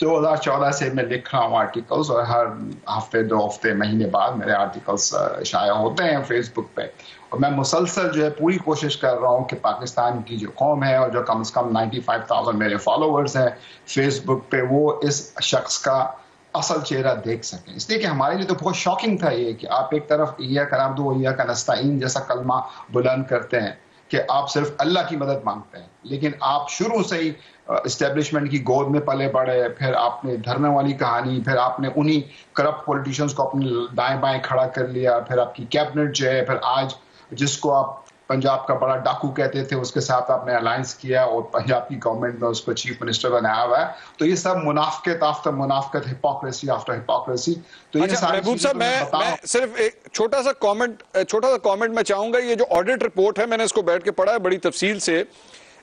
Speaker 5: 2014 से मैं लिख रहा हूँ आर्टिकल्स और हर हफ़्ते दो हफ़्ते महीने बाद मेरे आर्टिकल्स शाया होते हैं फेसबुक पे। और मैं मुसलसल जो है पूरी कोशिश कर रहा हूँ कि पाकिस्तान की जो कौम है और जो कम से कम 95,000 मेरे फॉलोअर्स हैं फेसबुक पे वो इस शख्स का असल चेहरा देख सकें। इसलिए कि हमारे लिए तो बहुत शॉकिंग था ये कि आप एक तरफ़ ईया का नाम दो ईया का नस्ताइन जैसा कलमा बुलंद करते हैं कि आप सिर्फ़ अल्लाह की मदद मांगते हैं। लेकिन आप शुरू से ही इस्टेब्लिशमेंट की गोद में पले पड़े फिर आपने धरने वाली कहानी फिर आपने उन्हीं करप्ट पॉलिटिशियंस को अपने दाएँ बाएँ खड़ा कर लिया फिर आपकी कैबिनेट जो है फिर आज जिसको आप पंजाब का बड़ा डाकू कहते थे उसके साथ आपने अलायंस किया और पंजाब की गवर्नमेंट ने उसको चीफ मिनिस्टर बनाया हुआ है। तो ये सब मुनाफ्त आफ्टर मुनाफ्त हिपोक्रेसी आफ्टर हिपोक्रेसी तो ये
Speaker 1: अच्छा, महबूब साहब मैं, मैं सिर्फ़ एक छोटा सा कमेंट छोटा सा कमेंट मैं चाहूँगा ये जो ऑडिट रिपोर्ट है मैंने इसको बैठ के पढ़ा है बड़ी तफसील से।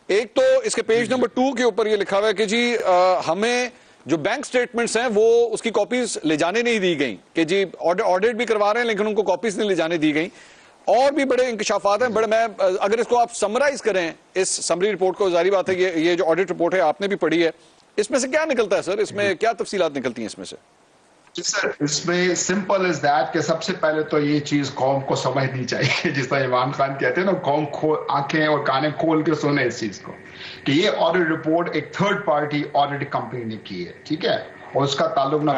Speaker 1: एक तो इसके पेज नंबर टू के ऊपर ये लिखा हुआ है कि जी आ, हमें जो बैंक स्टेटमेंट्स हैं वो उसकी कॉपीज ले जाने नहीं दी गई। कि जी ऑडिट भी करवा रहे हैं लेकिन उनको कॉपीज नहीं ले जाने दी गई। और भी बड़े इंकशाफात हैं बड़े मैं अगर इसको आप समराइज करें इस समरी रिपोर्ट को जारी बात है ये ये जो ऑडिट रिपोर्ट है आपने भी पढ़ी है इसमें से क्या निकलता है सर इसमें क्या तफसीलात निकलती हैं इसमें से?
Speaker 5: सर इसमें सिंपल इज़ दैट कि सबसे पहले तो ये चीज़ कौम को समझनी चाहिए जिस तरह इमरान खान कहते हैं ना कौम खोल आँखें और काने खोल के सुने इस चीज़ को कि ये ऑडिट रिपोर्ट एक थर्ड पार्टी ऑडिट कंपनी ने की है ठीक है? और उसका ताल्लुक ना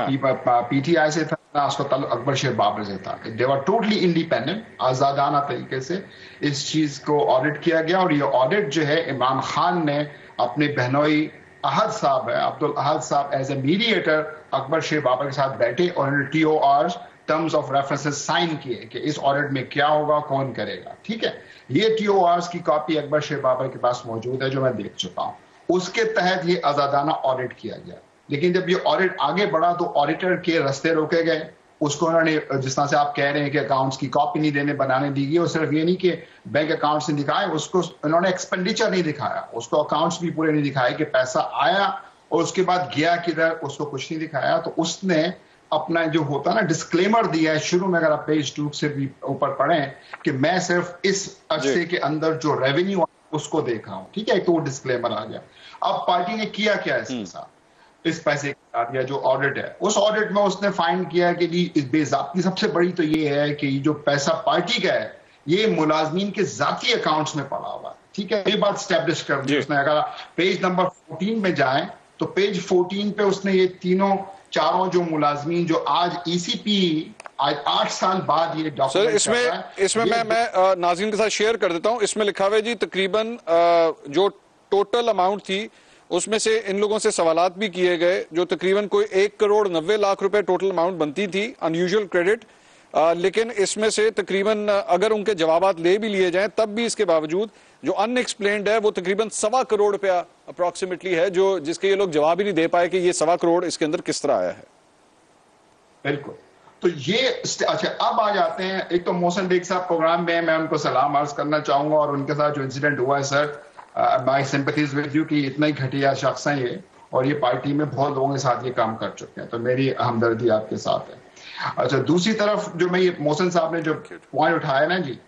Speaker 5: पीटीआई हाँ। से था ना उसका ताल्लुक अकबर शेर बाबर से था। देवर टोटली इंडिपेंडेंट आजादाना तरीके से इस चीज़ को ऑडिट किया गया और ये ऑडिट जो है इमरान खान ने अपने बहनोई अहद साहब है अब्दुल अहद साहब as a mediator Akbar Sher Babar के साथ बैठे और T O R terms of references sign किए कि इस ऑडिट में क्या होगा कौन करेगा। ठीक है? ये टी ओ आर की कॉपी अकबर शेर बाबर के पास मौजूद है जो मैं देख चुका हूँ। उसके तहत ये आजादाना ऑडिट किया गया। लेकिन जब ये ऑडिट आगे बढ़ा तो ऑडिटर के रस्ते रोके गए। उसको उन्होंने जिस तरह से आप कह रहे हैं कि अकाउंट्स की कॉपी नहीं देने बनाने दी गई और सिर्फ़ ये नहीं कि बैंक अकाउंट्स नहीं दिखाए उसको उन्होंने एक्सपेंडिचर नहीं दिखाया। उसको अकाउंट्स भी पूरे नहीं दिखाए कि पैसा आया और उसके बाद गया किधर उसको कुछ नहीं दिखाया। तो उसने अपना जो होता ना डिस्क्लेमर दिया है। शुरू में अगर आप पेज टू से भी ऊपर पढ़े कि मैं सिर्फ़ इस अरसे के अंदर जो रेवेन्यू उसको देखा हूँ। ठीक है? तो वो डिस्क्लेमर आ गया। अब पार्टी ने किया क्या इसके हम्म। साथ? इस पैसे के साथ या जो ऑडिट है उस ऑडिट में उसने फाइंड किया कि जी इस बेजाबती सबसे बड़ी तो ये है कि जो पैसा पार्टी का है ये मुलाजमीन के जाती अकाउंट्स में पड़ा हुआ है। ठीक है ये बात स्टेब्लिश कर दी उसने। अगर पेज नंबर 14 में जाए तो पेज 14 पे उसने ये तीनों चारों जो मुलाजमीन जो आज ईसीपी e आज आठ साल बाद ये
Speaker 1: डॉक्यूमेंट इसमें इसमें मैं मैं नाजिन के साथ शेयर कर देता हूँ। इसमें लिखा हुआ है जी तकरीबन जो टोटल अमाउंट थी उसमें से इन लोगों से सवाल भी किए गए, जो तकरीबन कोई एक करोड़ नब्बे लाख रुपए टोटल अमाउंट बनती थी अनयूजल क्रेडिट लेकिन इसमें से तकरीबन, अगर उनके जवाब ले भी लिए जाएँ, तब भी इसके बावजूद जो अनएक्सप्लेन्ड है, वो तकरीबन सवा करोड़ रुपया अप्रोक्सीमेटली है, जो जिसके ये लोग जवाब ही नहीं दे पाए कि ये सवा करोड़ इसके अंदर किस तरह आया है।
Speaker 5: बिल्कुल। तो ये अच्छा अब आ जाते हैं। एक तो मोहसन बेग साहब प्रोग्राम में मैं उनको सलाम अर्ज़ करना चाहूँगा और उनके साथ जो इंसिडेंट हुआ है, sir my sympathies with you कि इतना ही घटिया शख्स है ये और ये पार्टी में बहुत लोगों के साथ ये काम कर चुके हैं तो मेरी हमदर्दी आपके साथ है। अच्छा दूसरी तरफ़ जो मैं ये मोहसिन साहब ने जो पॉइंट उठाया ना जी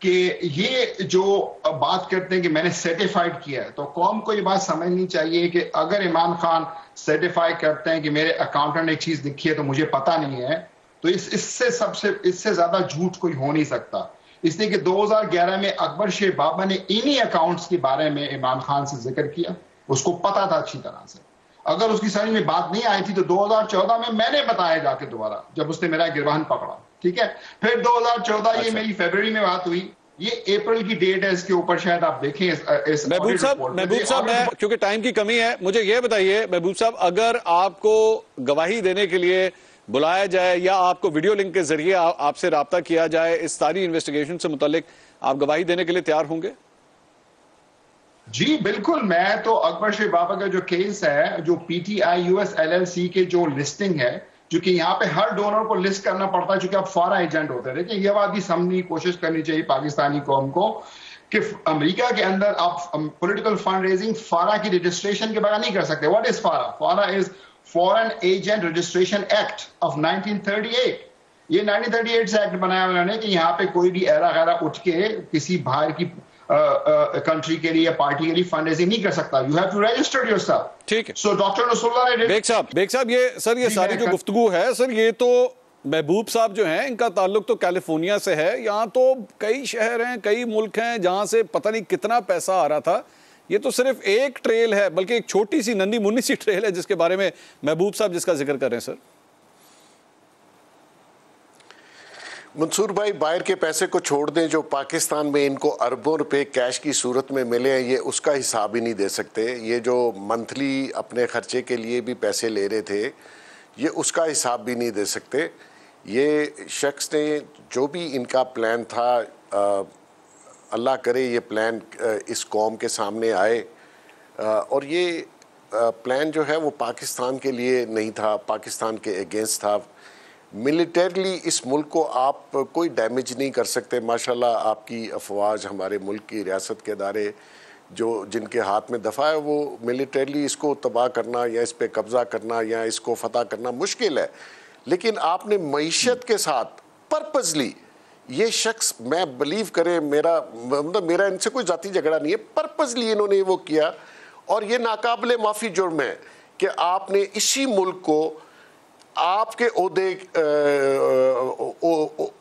Speaker 5: कि ये जो बात करते हैं कि मैंने सर्टिफाइड किया है तो कौम को ये बात समझनी चाहिए कि अगर इमरान खान सर्टिफाई करते हैं कि मेरे अकाउंटेंट ने एक चीज़ लिखी है तो मुझे पता नहीं है तो इस इससे सबसे इससे ज़्यादा झूठ कोई हो नहीं सकता। इसलिए कि 2011 में अकबर शेख बाबा ने इन्हीं अकाउंट्स के बारे में इमरान खान से ज़िक्र किया। उसको पता था अच्छी तरह से। अगर उसकी समझ में बात नहीं आई थी तो 2014 में मैंने बताया जाके दोबारा जब उसने मेरा गिरवाहन पकड़ा ठीक है? फिर 2014 अच्छा। ये मेरी फेबर में बात हुई। ये अप्रैल की डेट है इसके ऊपर शायद आप देखें इस, इस
Speaker 1: महबूब साहब महबूब साहब मैं क्योंकि टाइम की कमी है मुझे ये बताइए महबूब साहब अगर आपको गवाही देने के लिए बुलाया जाए या आपको वीडियो लिंक के ज़रिए आपसे रबता किया जाए, इस सारी इन्वेस्टिगेशन से मुतालिक आप गवाही देने के लिए तैयार होंगे?
Speaker 5: जी, बिल्कुल। मैं तो अकबर शेख बाबा का जो केस है, जो पीटीआई यूएस एलएलसी के जो लिस्टिंग है जो कि यहाँ पे हर डोनर को लिस्ट करना पड़ता है, चूँकि आप फॉरा एजेंट होते हैं। देखिए, ये बात भी समझने की कोशिश करनी चाहिए पाकिस्तानी कौम को कि अमेरिका के अंदर आप पॉलिटिकल फंड रेजिंग फारा की रजिस्ट्रेशन के बगैर नहीं कर सकते। What is FARA FARA is foreign agent registration act of 1938 ये 1938 से एक्ट बनाया उन्होंने कि यहाँ पे कोई भी एरा गैरा उठ के किसी बाहर की कंट्री के लिए पार्टी के लिए फंड रेजिंग नहीं कर सकता। You have to register yourself
Speaker 1: ठीक है।
Speaker 5: सो डॉक्टर रसुल्ला ने
Speaker 1: बेग साहब बेग साहब ये सर ये सारी जो गुफ्तगू है सर ये तो महबूब साहब जो हैं इनका ताल्लुक तो कैलिफ़ोर्निया से है। यहाँ तो कई शहर हैं कई मुल्क हैं जहाँ से पता नहीं कितना पैसा आ रहा था। ये तो सिर्फ़ एक ट्रेल है, बल्कि एक छोटी सी नन्नी मुन्नी सी ट्रेल है जिसके बारे में महबूब साहब जिसका ज़िक्र कर रहे हैं, सर।
Speaker 6: मंसूर भाई, बाहर के पैसे को छोड़ दें, जो पाकिस्तान में इनको अरबों रुपए कैश की सूरत में मिले हैं, ये उसका हिसाब ही नहीं दे सकते। ये जो मंथली अपने खर्चे के लिए भी पैसे ले रहे थे, ये उसका हिसाब भी नहीं दे सकते। ये शख्स ने जो भी इनका प्लान था अल्लाह करे, ये प्लान इस कौम के सामने आए। और ये प्लान जो है, वो पाकिस्तान के लिए नहीं था, पाकिस्तान के अगेंस्ट था। मिलिटरली इस मुल्क को आप कोई डैमेज नहीं कर सकते। माशाल्लाह आपकी अफवाज हमारे मुल्क की रियासत के अदारे, जो, जिनके हाथ में दफ़ा है, वो मिलिटरली इसको तबाह करना या इस पर कब्ज़ा करना या इसको फतह करना मुश्किल है। लेकिन आपने मीशत के साथ पर्पजली ये शख्स, मैं बिलीव करें, मेरा मतलब मेरा इनसे कोई ज़ाती झगड़ा नहीं है पर्पजली इन्होंने वो किया। और ये नाकाबले माफ़ी जुर्म है कि आपने इसी मुल्क को, आपके ओहदे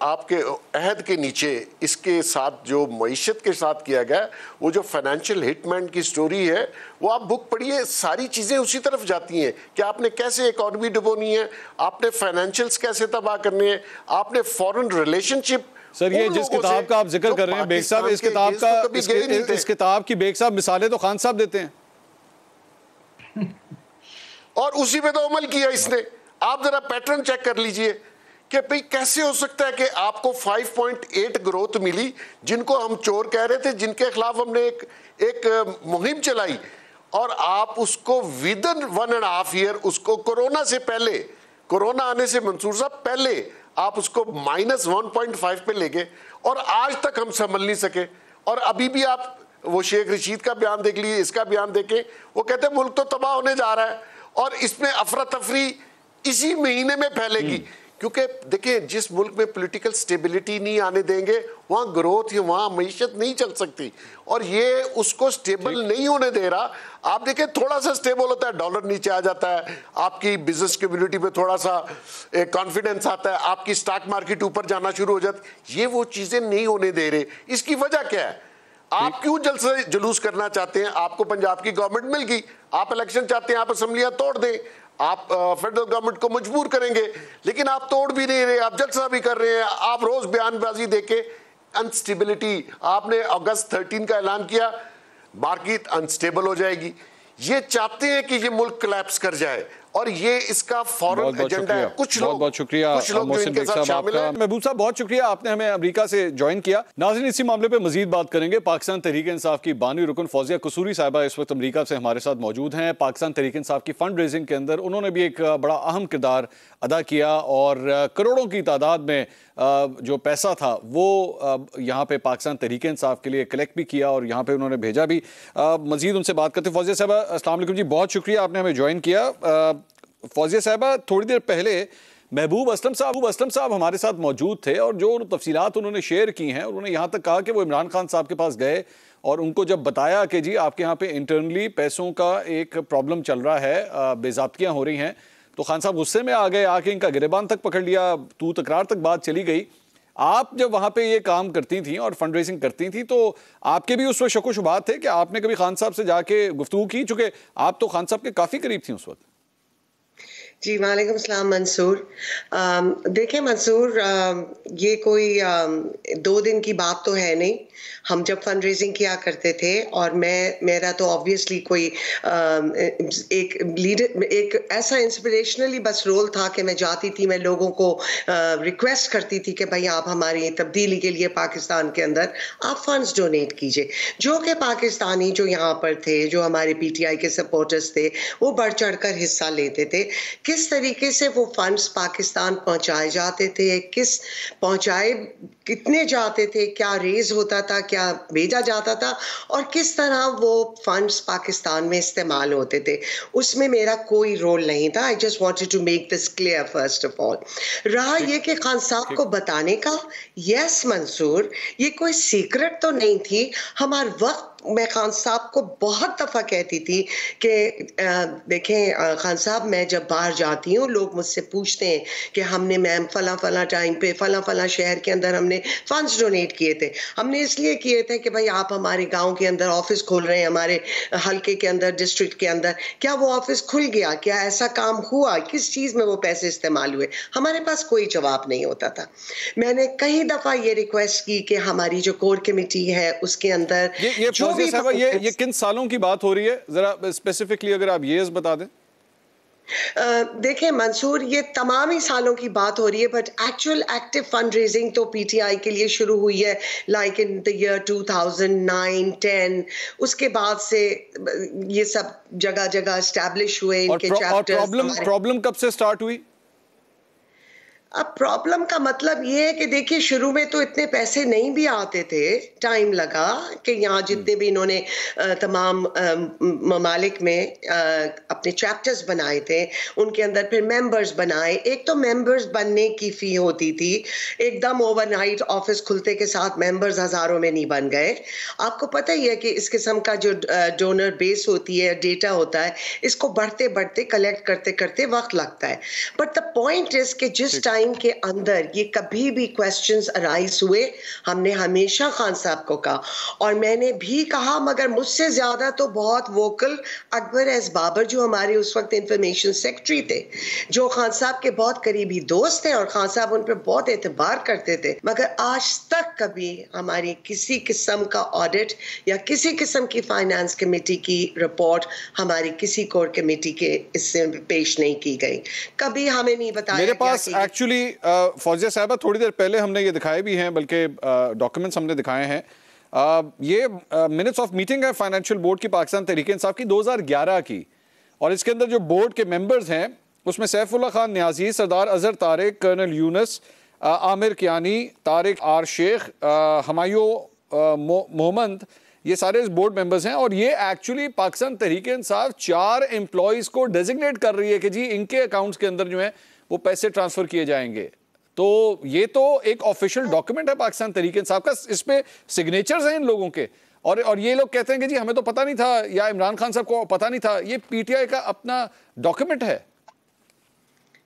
Speaker 6: आपके अहद के नीचे, इसके साथ जो मीशत के साथ किया गया, वो जो फाइनेंशियल हिटमैन की स्टोरी है, वो आप बुक पढ़िए सारी चीज़ें उसी तरफ़ जाती हैं। कि आपने कैसे इकॉनमी डुबोनी है, आपने फाइनेंशियल्स कैसे तबाह करने हैं, आपने फॉरेन रिलेशनशिप
Speaker 1: सर ये जिस किताब का आप ज़िक्र कर रहे हैं बेग साहब इस किताब का इस, इस किताब की बेग साहब मिसालें तो खान साहब देते हैं।
Speaker 6: और उसी पे तो अमल किया इसने। आप जरा पैटर्न चेक कर लीजिए कि भाई कैसे हो सकता है कि आपको 5.8 ग्रोथ मिली जिनको हम चोर कह रहे थे जिनके खिलाफ हमने एक एक मुहिम चलाई। और आप उसको within one and half year उसको कोरोना से पहले कोरोना आने से मंसूर साहब पहले आप उसको माइनस वन पॉइंट फाइव पे ले गए और आज तक हम संभल नहीं सके और अभी भी आप वो शेख रशीद का बयान देख लीजिए, इसका बयान देखें, वो कहते हैं, मुल्क तो तबाह होने जा रहा है और इसमें अफरा तफरी इसी महीने में फैलेगी। क्योंकि देखिए जिस मुल्क में पॉलिटिकल स्टेबिलिटी नहीं आने देंगे वहाँ ग्रोथ या वहाँ मीशत नहीं चल सकती। और ये उसको स्टेबल नहीं होने दे रहा। आप देखिए थोड़ा सा स्टेबल होता है डॉलर नीचे आ जाता है। आपकी बिज़नेस कम्युनिटी पे थोड़ा सा कॉन्फिडेंस आता है। आपकी स्टॉक मार्केट ऊपर जाना शुरू हो जाती ये वो चीज़ें नहीं होने दे रहे। इसकी वजह क्या है? आप क्यों जल से जुलूस करना चाहते हैं? आपको पंजाब की गवर्नमेंट मिल गई। आप इलेक्शन चाहते हैं आप असम्बलियाँ तोड़ दें। आप फेडरल गवर्नमेंट को मजबूर करेंगे, लेकिन आप तोड़ भी नहीं रहे, आप जलसा भी कर रहे हैं, आप रोज बयानबाजी देके अनस्टेबिलिटी आपने अगस्त 13 का ऐलान किया मार्केट अनस्टेबल हो जाएगी। ये चाहते हैं कि ये मुल्क कलेप्स कर जाए। और ये इसका फॉरन एजेंडा है। कुछ
Speaker 1: लोग बहुत शुक्रिया कुछ लोग इनके साथ शामिल हैं। महबूब साहब बहुत शुक्रिया आपने हमें अमेरिका से ज्वाइन किया। नाजिन इसी मामले पे मजीद बात करेंगे। पाकिस्तान तहरीक इंसाफ की बानी रुकन फौजिया कसूरी साहबा इस वक्त अमरीका से हमारे साथ मौजूद हैं। पाकिस्तान तहरीक इंसाफ की फंड रेजिंग के अंदर उन्होंने भी एक बड़ा अहम किरदार अदा किया और करोड़ों की तादाद में जो पैसा था वो यहाँ पे पाकिस्तान तहरीक इंसाफ के लिए कलेक्ट भी किया और यहाँ पे उन्होंने भेजा भी। मजीद उनसे बात करते फौजिया साहबा असलम जी बहुत शुक्रिया आपने हमें ज्वाइन किया। फौजिया साहबा, थोड़ी देर पहले महबूब असलम साहब असलम साहब हमारे साथ मौजूद थे और जो तफसीलात उन्होंने शेयर की हैं, उन्होंने यहाँ तक कहा कि वो इमरान खान साहब के पास गए और उनको जब बताया कि जी आपके यहाँ पे इंटरनली पैसों का एक प्रॉब्लम चल रहा है बेजाबतियाँ हो रही हैं तो खान साहब गुस्से में आ गए, आके इनका गिरबान तक पकड़ लिया, तू तकरार तक बात चली गई। आप जब वहाँ पे ये काम करती थी और फंड रेजिंग करती थी तो आपके भी उस वक्त शको शुबात थे कि आपने कभी खान साहब से जाके गुफ्तु की? चूँकि आप तो खान साहब के काफ़ी करीब थी उस वक्त।
Speaker 7: जी, वालेकुम सलाम, मंसूर। देखें मंसूर ये कोई दो दिन की बात तो है नहीं। हम जब फंड रेजिंग किया करते थे और मैं, मेरा तो ऑब्वियसली कोई एक लीडर एक ऐसा इंस्पिरेशनली बस रोल था कि मैं जाती थी, मैं लोगों को रिक्वेस्ट करती थी कि भाई आप हमारी तब्दीली के लिए पाकिस्तान के अंदर आप फंड्स डोनेट कीजिए। जो कि पाकिस्तानी जो यहाँ पर थे, जो हमारे पीटीआई के सपोर्टर्स थे, वो बढ़ चढ़ कर हिस्सा लेते थे। किस तरीके से वो फंड्स पाकिस्तान पहुँचाए जाते थे? किस पहुँचाए कितने जाते थे? क्या रेज होता था? क्या भेजा जाता था? और किस तरह वो फंड्स पाकिस्तान में इस्तेमाल होते थे? उसमें मेरा कोई रोल नहीं था। I just wanted to make this clear first of all रहा ये कि खान साहब को बताने का यस मंसूर ये कोई सीक्रेट तो नहीं थी। हमारे वक्त मैं खान साहब को बहुत दफ़ा कहती थी कि देखें खान साहब मैं जब बाहर जाती हूँ लोग मुझसे पूछते हैं कि हमने मैम फला फला टाइम पे फला फला शहर के अंदर हमने फंड्स डोनेट किए थे। हमने इसलिए किए थे कि भाई आप हमारे गाँव के अंदर ऑफ़िस खोल रहे हैं हमारे हल्के के अंदर डिस्ट्रिक्ट के अंदर। क्या वो ऑफ़िस खुल गया? क्या ऐसा काम हुआ? किस चीज़ में वो पैसे इस्तेमाल हुए? हमारे पास कोई जवाब नहीं होता था। मैंने कई दफ़ा ये रिक्वेस्ट की कि हमारी जो कोर कमेटी है उसके अंदर
Speaker 1: ये, ये जो भी ये ये किन सालों की बात हो रही है? जरा स्पेसिफिकली अगर आप ये बता दें।
Speaker 7: देखें मंसूर ये तमाम ही सालों की बात हो रही है but actual active fund raising तो पीटीआई के लिए शुरू हुई है लाइक इन द ईयर 2009 10 उसके बाद से ये सब जगह जगह स्टैब्लिश हुए इनके
Speaker 1: प्रॉब्लम प्रॉब्लम कब से स्टार्ट हुई?
Speaker 7: अब प्रॉब्लम का मतलब ये है कि देखिए शुरू में तो इतने पैसे नहीं भी आते थे टाइम लगा कि यहाँ जितने भी इन्होंने तमाम ममालिक में अपने चैप्टर्स बनाए थे उनके अंदर फिर मेंबर्स बनाए। एक तो मेंबर्स बनने की फ़ी होती थी एकदम ओवरनाइट ऑफ़िस खुलते के साथ मेंबर्स हज़ारों में नहीं बन गए। आपको पता ही है कि इस किस्म का जो डोनर बेस होती है डेटा होता है इसको बढ़ते बढ़ते कलेक्ट करते करते वक्त लगता है। बट द पॉइंट इज़ कि जिस टाइम टाइम के अंदर ये कभी भी क्वेश्चंस अराइज हुए हमने हमेशा खान साहब को कहा। और मैंने भी कहा मगर मुझसे ज़्यादा तो बहुत वोकल अकबर एस बाबर जो हमारे उस वक्त इंफॉर्मेशन सेक्रेटरी थे जो खान साहब के बहुत करीबी दोस्त थे और खान साहब उन पर बहुत एतबार करते थे। मगर आज तक कभी हमारी किसी किस्म का ऑडिट या किसी किस्म की फाइनेंस कमेटी की रिपोर्ट हमारी किसी कोर कमेटी के इससे पेश नहीं की गई। कभी हमें नहीं बताया
Speaker 1: मेरे पास एक्चुअली एक्चुअली फौजिया साहबा थोड़ी देर पहले हमने ये दिखाए भी हैं बल्कि डॉक्यूमेंट्स हमने दिखाए हैं। Uh, ये मिनट्स ऑफ़ मीटिंग है फाइनेंशियल बोर्ड की पाकिस्तान तहरीक इंसाफ की 2011 की। और इसके अंदर जो बोर्ड के मेंबर्स हैं उसमें सैफुल्ला खान न्याजी सरदार अजहर तारिक कर्नल यूनस आमिर कियानी तारिक आर शेख हमायूं मोहम्मद ये सारे इस बोर्ड मेंबर्स हैं। और ये एक्चुअली पाकिस्तान तहरीक इंसाफ चार एम्प्लॉयज़ को डेजिग्नेट कर रही है कि जी इनके अकाउंट्स के अंदर जो है वो पैसे ट्रांसफ़र किए जाएँगे। तो ये तो एक ऑफिशियल डॉक्यूमेंट है पाकिस्तान तरीके साहब का। इस पर सिग्नेचर्स हैं इन लोगों के। और और ये लोग कहते हैं कि जी, हमें तो पता नहीं था, या इमरान खान साहब को पता नहीं था, ये पीटीआई का अपना डॉक्यूमेंट है।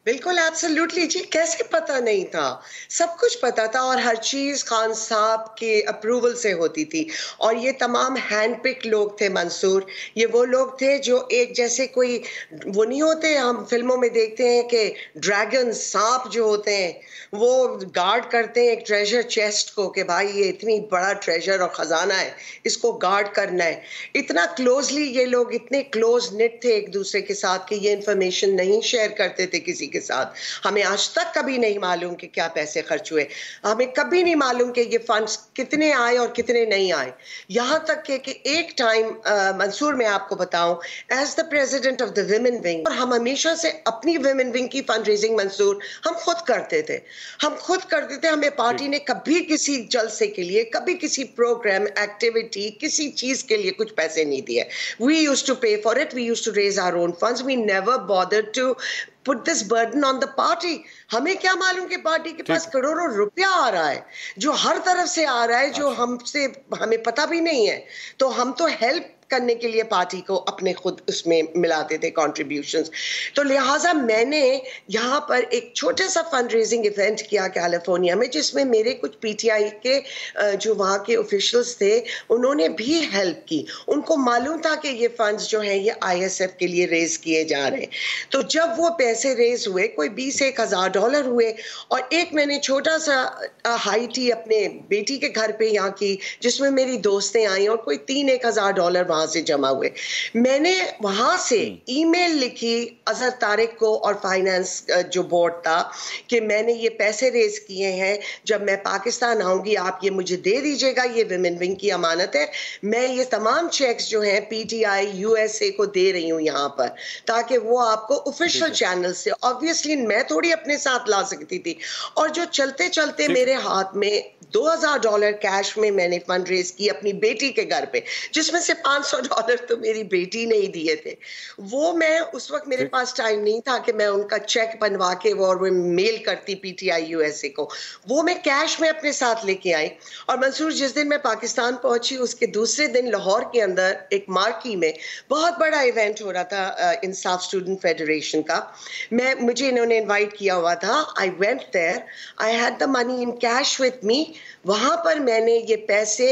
Speaker 7: बिल्कुल एब्सोल्युटली जी। कैसे पता नहीं था? सब कुछ पता था और हर चीज़ खान साहब के अप्रूवल से होती थी। और ये तमाम हैंड पिक लोग थे, मंसूर। ये वो लोग थे जो एक जैसे कोई, वो नहीं होते, हम फ़िल्मों में देखते हैं कि ड्रैगन सांप जो होते हैं, वो गार्ड करते हैं एक ट्रेजर चेस्ट को कि भाई ये इतनी बड़ा ट्रेजर और ख़जाना है, इसको गार्ड करना है। इतना क्लोजली ये लोग, इतने क्लोज निट थे एक दूसरे के साथ कि ये इंफॉर्मेशन नहीं शेयर करते थे किसी के साथ। हमें आज तक कभी नहीं मालूम कि क्या पैसे खर्च हुए। हमें कभी नहीं मालूम कि ये फंड्स कितने आए और कितने नहीं आए। यहाँ तक के कि एक टाइम मंसूर मैं आपको बताऊँ as the president of the women wing और हम हमेशा से अपनी विमेन विंग की फंड रेजिंग मंसूर हम खुद करते थे। हम खुद करते थे हमें पार्टी ने कभी किसी जलसे के लिए कभी किसी प्रोग्राम एक्टिविटी किसी चीज़ के लिए कुछ पैसे नहीं दिए। We use to pay for it we use to raise our own funds we never bother to put this burden on the party हमें क्या मालूम कि पार्टी के पास करोड़ों रुपया आ रहा है जो हर तरफ़ से आ रहा है जो
Speaker 1: अच्छा।
Speaker 7: हमसे हमें पता भी नहीं है। तो हम तो हेल्प करने के लिए पार्टी को अपने खुद उसमें मिलाते थे कॉन्ट्रीब्यूशंस तो लिहाजा मैंने यहाँ पर एक छोटे सा फंड रेजिंग इवेंट किया कैलिफ़ोर्निया में, जिसमें मेरे कुछ पीटीआई के जो वहाँ के ऑफिशल्स थे, उन्होंने भी हेल्प की। उनको मालूम था कि ये फंड्स जो हैं, ये आईएसएफ के लिए रेज किए जा रहे हैं। तो जब वो पैसे रेज हुए, कोई बीस एक हज़ार डॉलर हुए, और एक मैंने छोटा सा हाई टी अपने बेटी के घर पे यहाँ की, जिसमें मेरी दोस्तें आई, और कोई तीन एक हज़ार डॉलर वहाँ से जमा हुए। मैंने वहाँ से ईमेल लिखी अजहर तारिक को और फाइनेंस जो बोर्ड था कि मैंने ये पैसे रेज किए हैं जब मैं पाकिस्तान आऊँगी आप ये मुझे दे दीजिएगा ये विमेन विंग की अमानत है। मैं ये तमाम चेक्स जो हैं पीटीआई यूएसए को दे रही हूँ यहाँ पर ताकि वो आपको ऑफिशियल चैनल से ऑब्वियसली मैं थोड़ी अपने साथ ला सकती थी। और जो चलते चलते मेरे हाथ में 2000 डॉलर कैश में मैंने फंड रेज की अपनी बेटी के घर पे जिसमें से 500 डॉलर तो मेरी बेटी ने ही दिए थे। वो मैं उस वक्त मेरे पास टाइम नहीं था कि मैं उनका चेक बनवा के वो और वो मेल करती पीटीआई यूएसए को। वो मैं कैश में अपने साथ लेके आई और मंसूर जिस दिन मैं पाकिस्तान पहुँची उसके दूसरे दिन लाहौर के अंदर एक मार्की में बहुत बड़ा इवेंट हो रहा था इंसाफ स्टूडेंट फेडरेशन का। मैं मुझे इन्होंने इनवाइट किया हुआ था। I went there I had the money in cash with me वहाँ पर मैंने ये पैसे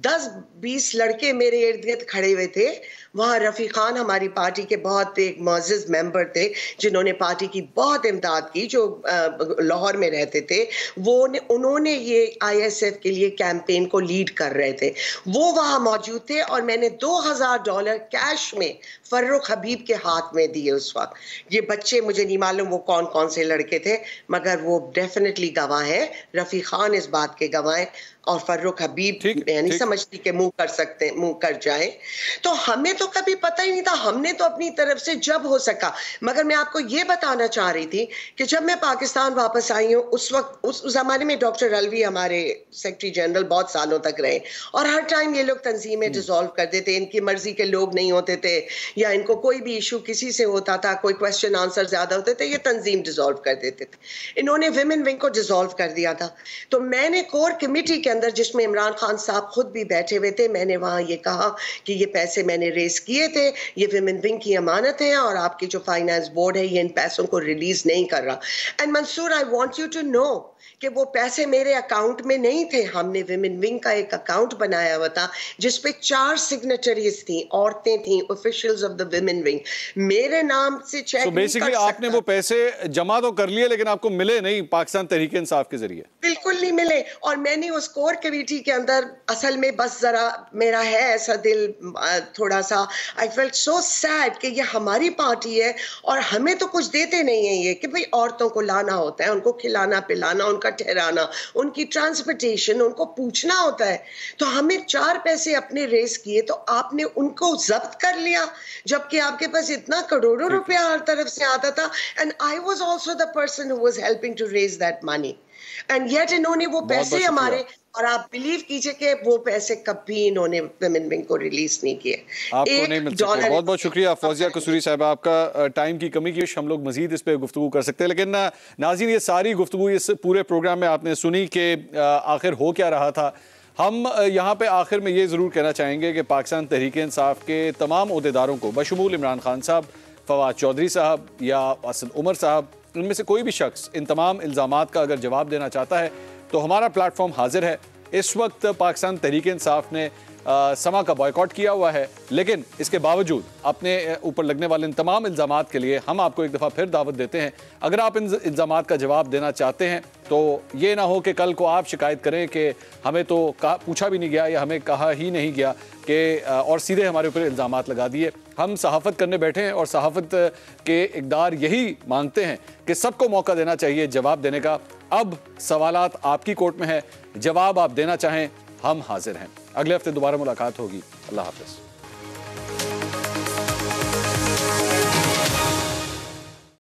Speaker 7: 10 20 लड़के मेरे इर्द गिर्द खड़े हुए थे। वहाँ रफ़ी खान हमारी पार्टी के बहुत एक मोजिज मेंबर थे जिन्होंने पार्टी की बहुत इमदाद की जो लाहौर में रहते थे वो ने उन्होंने ये आईएसएफ के लिए कैंपेन को लीड कर रहे थे। वो वहाँ मौजूद थे और मैंने 2000 डॉलर कैश में फर्रुख हबीब के हाथ में दिए उस वक्त। ये बच्चे मुझे नहीं मालूम वो कौन कौन से लड़के थे मगर वो डेफिनेटली गवाह हैं। रफ़ी खान इस बात के गवाह हैं और फर्रुख हबीब मैं नहीं समझती कि मुँह कर सकते मुँह कर जाए। तो हमें तो कभी पता ही नहीं था हमने तो अपनी तरफ़ से जब हो सका। मगर मैं आपको ये बताना चाह रही थी कि जब मैं पाकिस्तान वापस आई हूँ उस वक्त उस जमाने में डॉक्टर अलवी हमारे सेक्रेटरी जनरल बहुत सालों तक रहे। और हर टाइम ये लोग तंजीमें डिसॉल्व कर देते इनकी मर्ज़ी के लोग नहीं होते थे या इनको कोई भी इशू किसी से होता था कोई क्वेश्चन आंसर ज़्यादा होते थे ये तंजीम डिसॉल्व कर देते थे। इन्होंने विमेन विंग को डिसॉल्व कर दिया था। तो मैंने कोर कमेटी के अंदर जिसमें इमरान खान साहब खुद भी बैठे हुए थे मैंने वहाँ ये कहा कि ये पैसे मैंने रेस किए थे, ये विमेन विंग की अमानत है और आपके जो फाइनेंस बोर्ड है, ये इन पैसों को रिलीज़ नहीं कर रहा। And Mansoor I want you to know कि वो पैसे मेरे अकाउंट में नहीं थे। हमने विमेन विंग का एक अकाउंट बनाया हुआ था जिसपे चार सिग्नेचरीज थी औरतें थी officials of the women wing मेरे नाम से चेक
Speaker 1: तो बेसिकली आपने वो पैसे जमा तो कर लिए लेकिन आपको मिले नहीं पाकिस्तान तहरीक इंसाफ के ज़रिए।
Speaker 7: बिल्कुल नहीं मिले। और मैंने उस कोर कमेटी के अंदर असल में बस जरा मेरा है ऐसा दिल थोड़ा सा आई फेल्ट सो सैड कि ये हमारी पार्टी है और हमें तो कुछ देते नहीं है ये कि भाई औरतों को लाना होता है उनको खिलाना पिलाना उनका ठहराना उनकी ट्रांसपोर्टेशन उनको पूछना होता है। तो हमें चार पैसे अपने रेस किए तो आपने उनको जब्त कर लिया जबकि आपके पास इतना करोड़ों रुपया हर तरफ़ से आता था and I was also the person who was helping to raise that money and yet इन्होंने वो पैसे हमारे और आप बिलीव कीजिए कि वो पैसे कभी इन्होंने विमेन विंग को रिलीज़ नहीं किए।
Speaker 1: आपको नहीं मिल सकते। बहुत बहुत शुक्रिया फौजिया कसूरी साहब। आपका टाइम की कमी की हम लोग मजीद इस पर गुफ्तु कर सकते हैं। लेकिन नाज़रीन ये सारी गुफ्तु इस पूरे प्रोग्राम में आपने सुनी कि आखिर हो क्या रहा था। हम यहाँ पे आखिर में ये ज़रूर कहना चाहेंगे कि पाकिस्तान तहरीक इंसाफ के तमाम अहदेदारों को बशमूल इमरान खान साहब फवाद चौधरी साहब या असद उमर साहब उनमें से कोई भी शख्स इन तमाम इल्ज़ाम का अगर जवाब देना चाहता है तो हमारा प्लेटफॉर्म हाजिर है। इस वक्त पाकिस्तान तहरीक इंसाफ ने समा का बॉयकॉट किया हुआ है। लेकिन इसके बावजूद अपने ऊपर लगने वाले इन तमाम इल्ज़ाम के लिए हम आपको एक दफ़ा फिर दावत देते हैं। अगर आप इन इल्ज़ाम का जवाब देना चाहते हैं तो ये ना हो कि कल को आप शिकायत करें कि हमें तो कहा, पूछा भी नहीं गया या हमें कहा ही नहीं गया कि और सीधे हमारे ऊपर इल्ज़ाम लगा दिए। हम सहाफ़त करने बैठे हैं और सहाफ़त के इकदार यही मांगते हैं कि सबको मौका देना चाहिए जवाब देने का। अब सवालात आपकी कोर्ट में है। जवाब आप देना चाहें हम हाजिर हैं। अगले हफ़्ते दोबारा मुलाकात होगी। अल्लाह हाफिज़।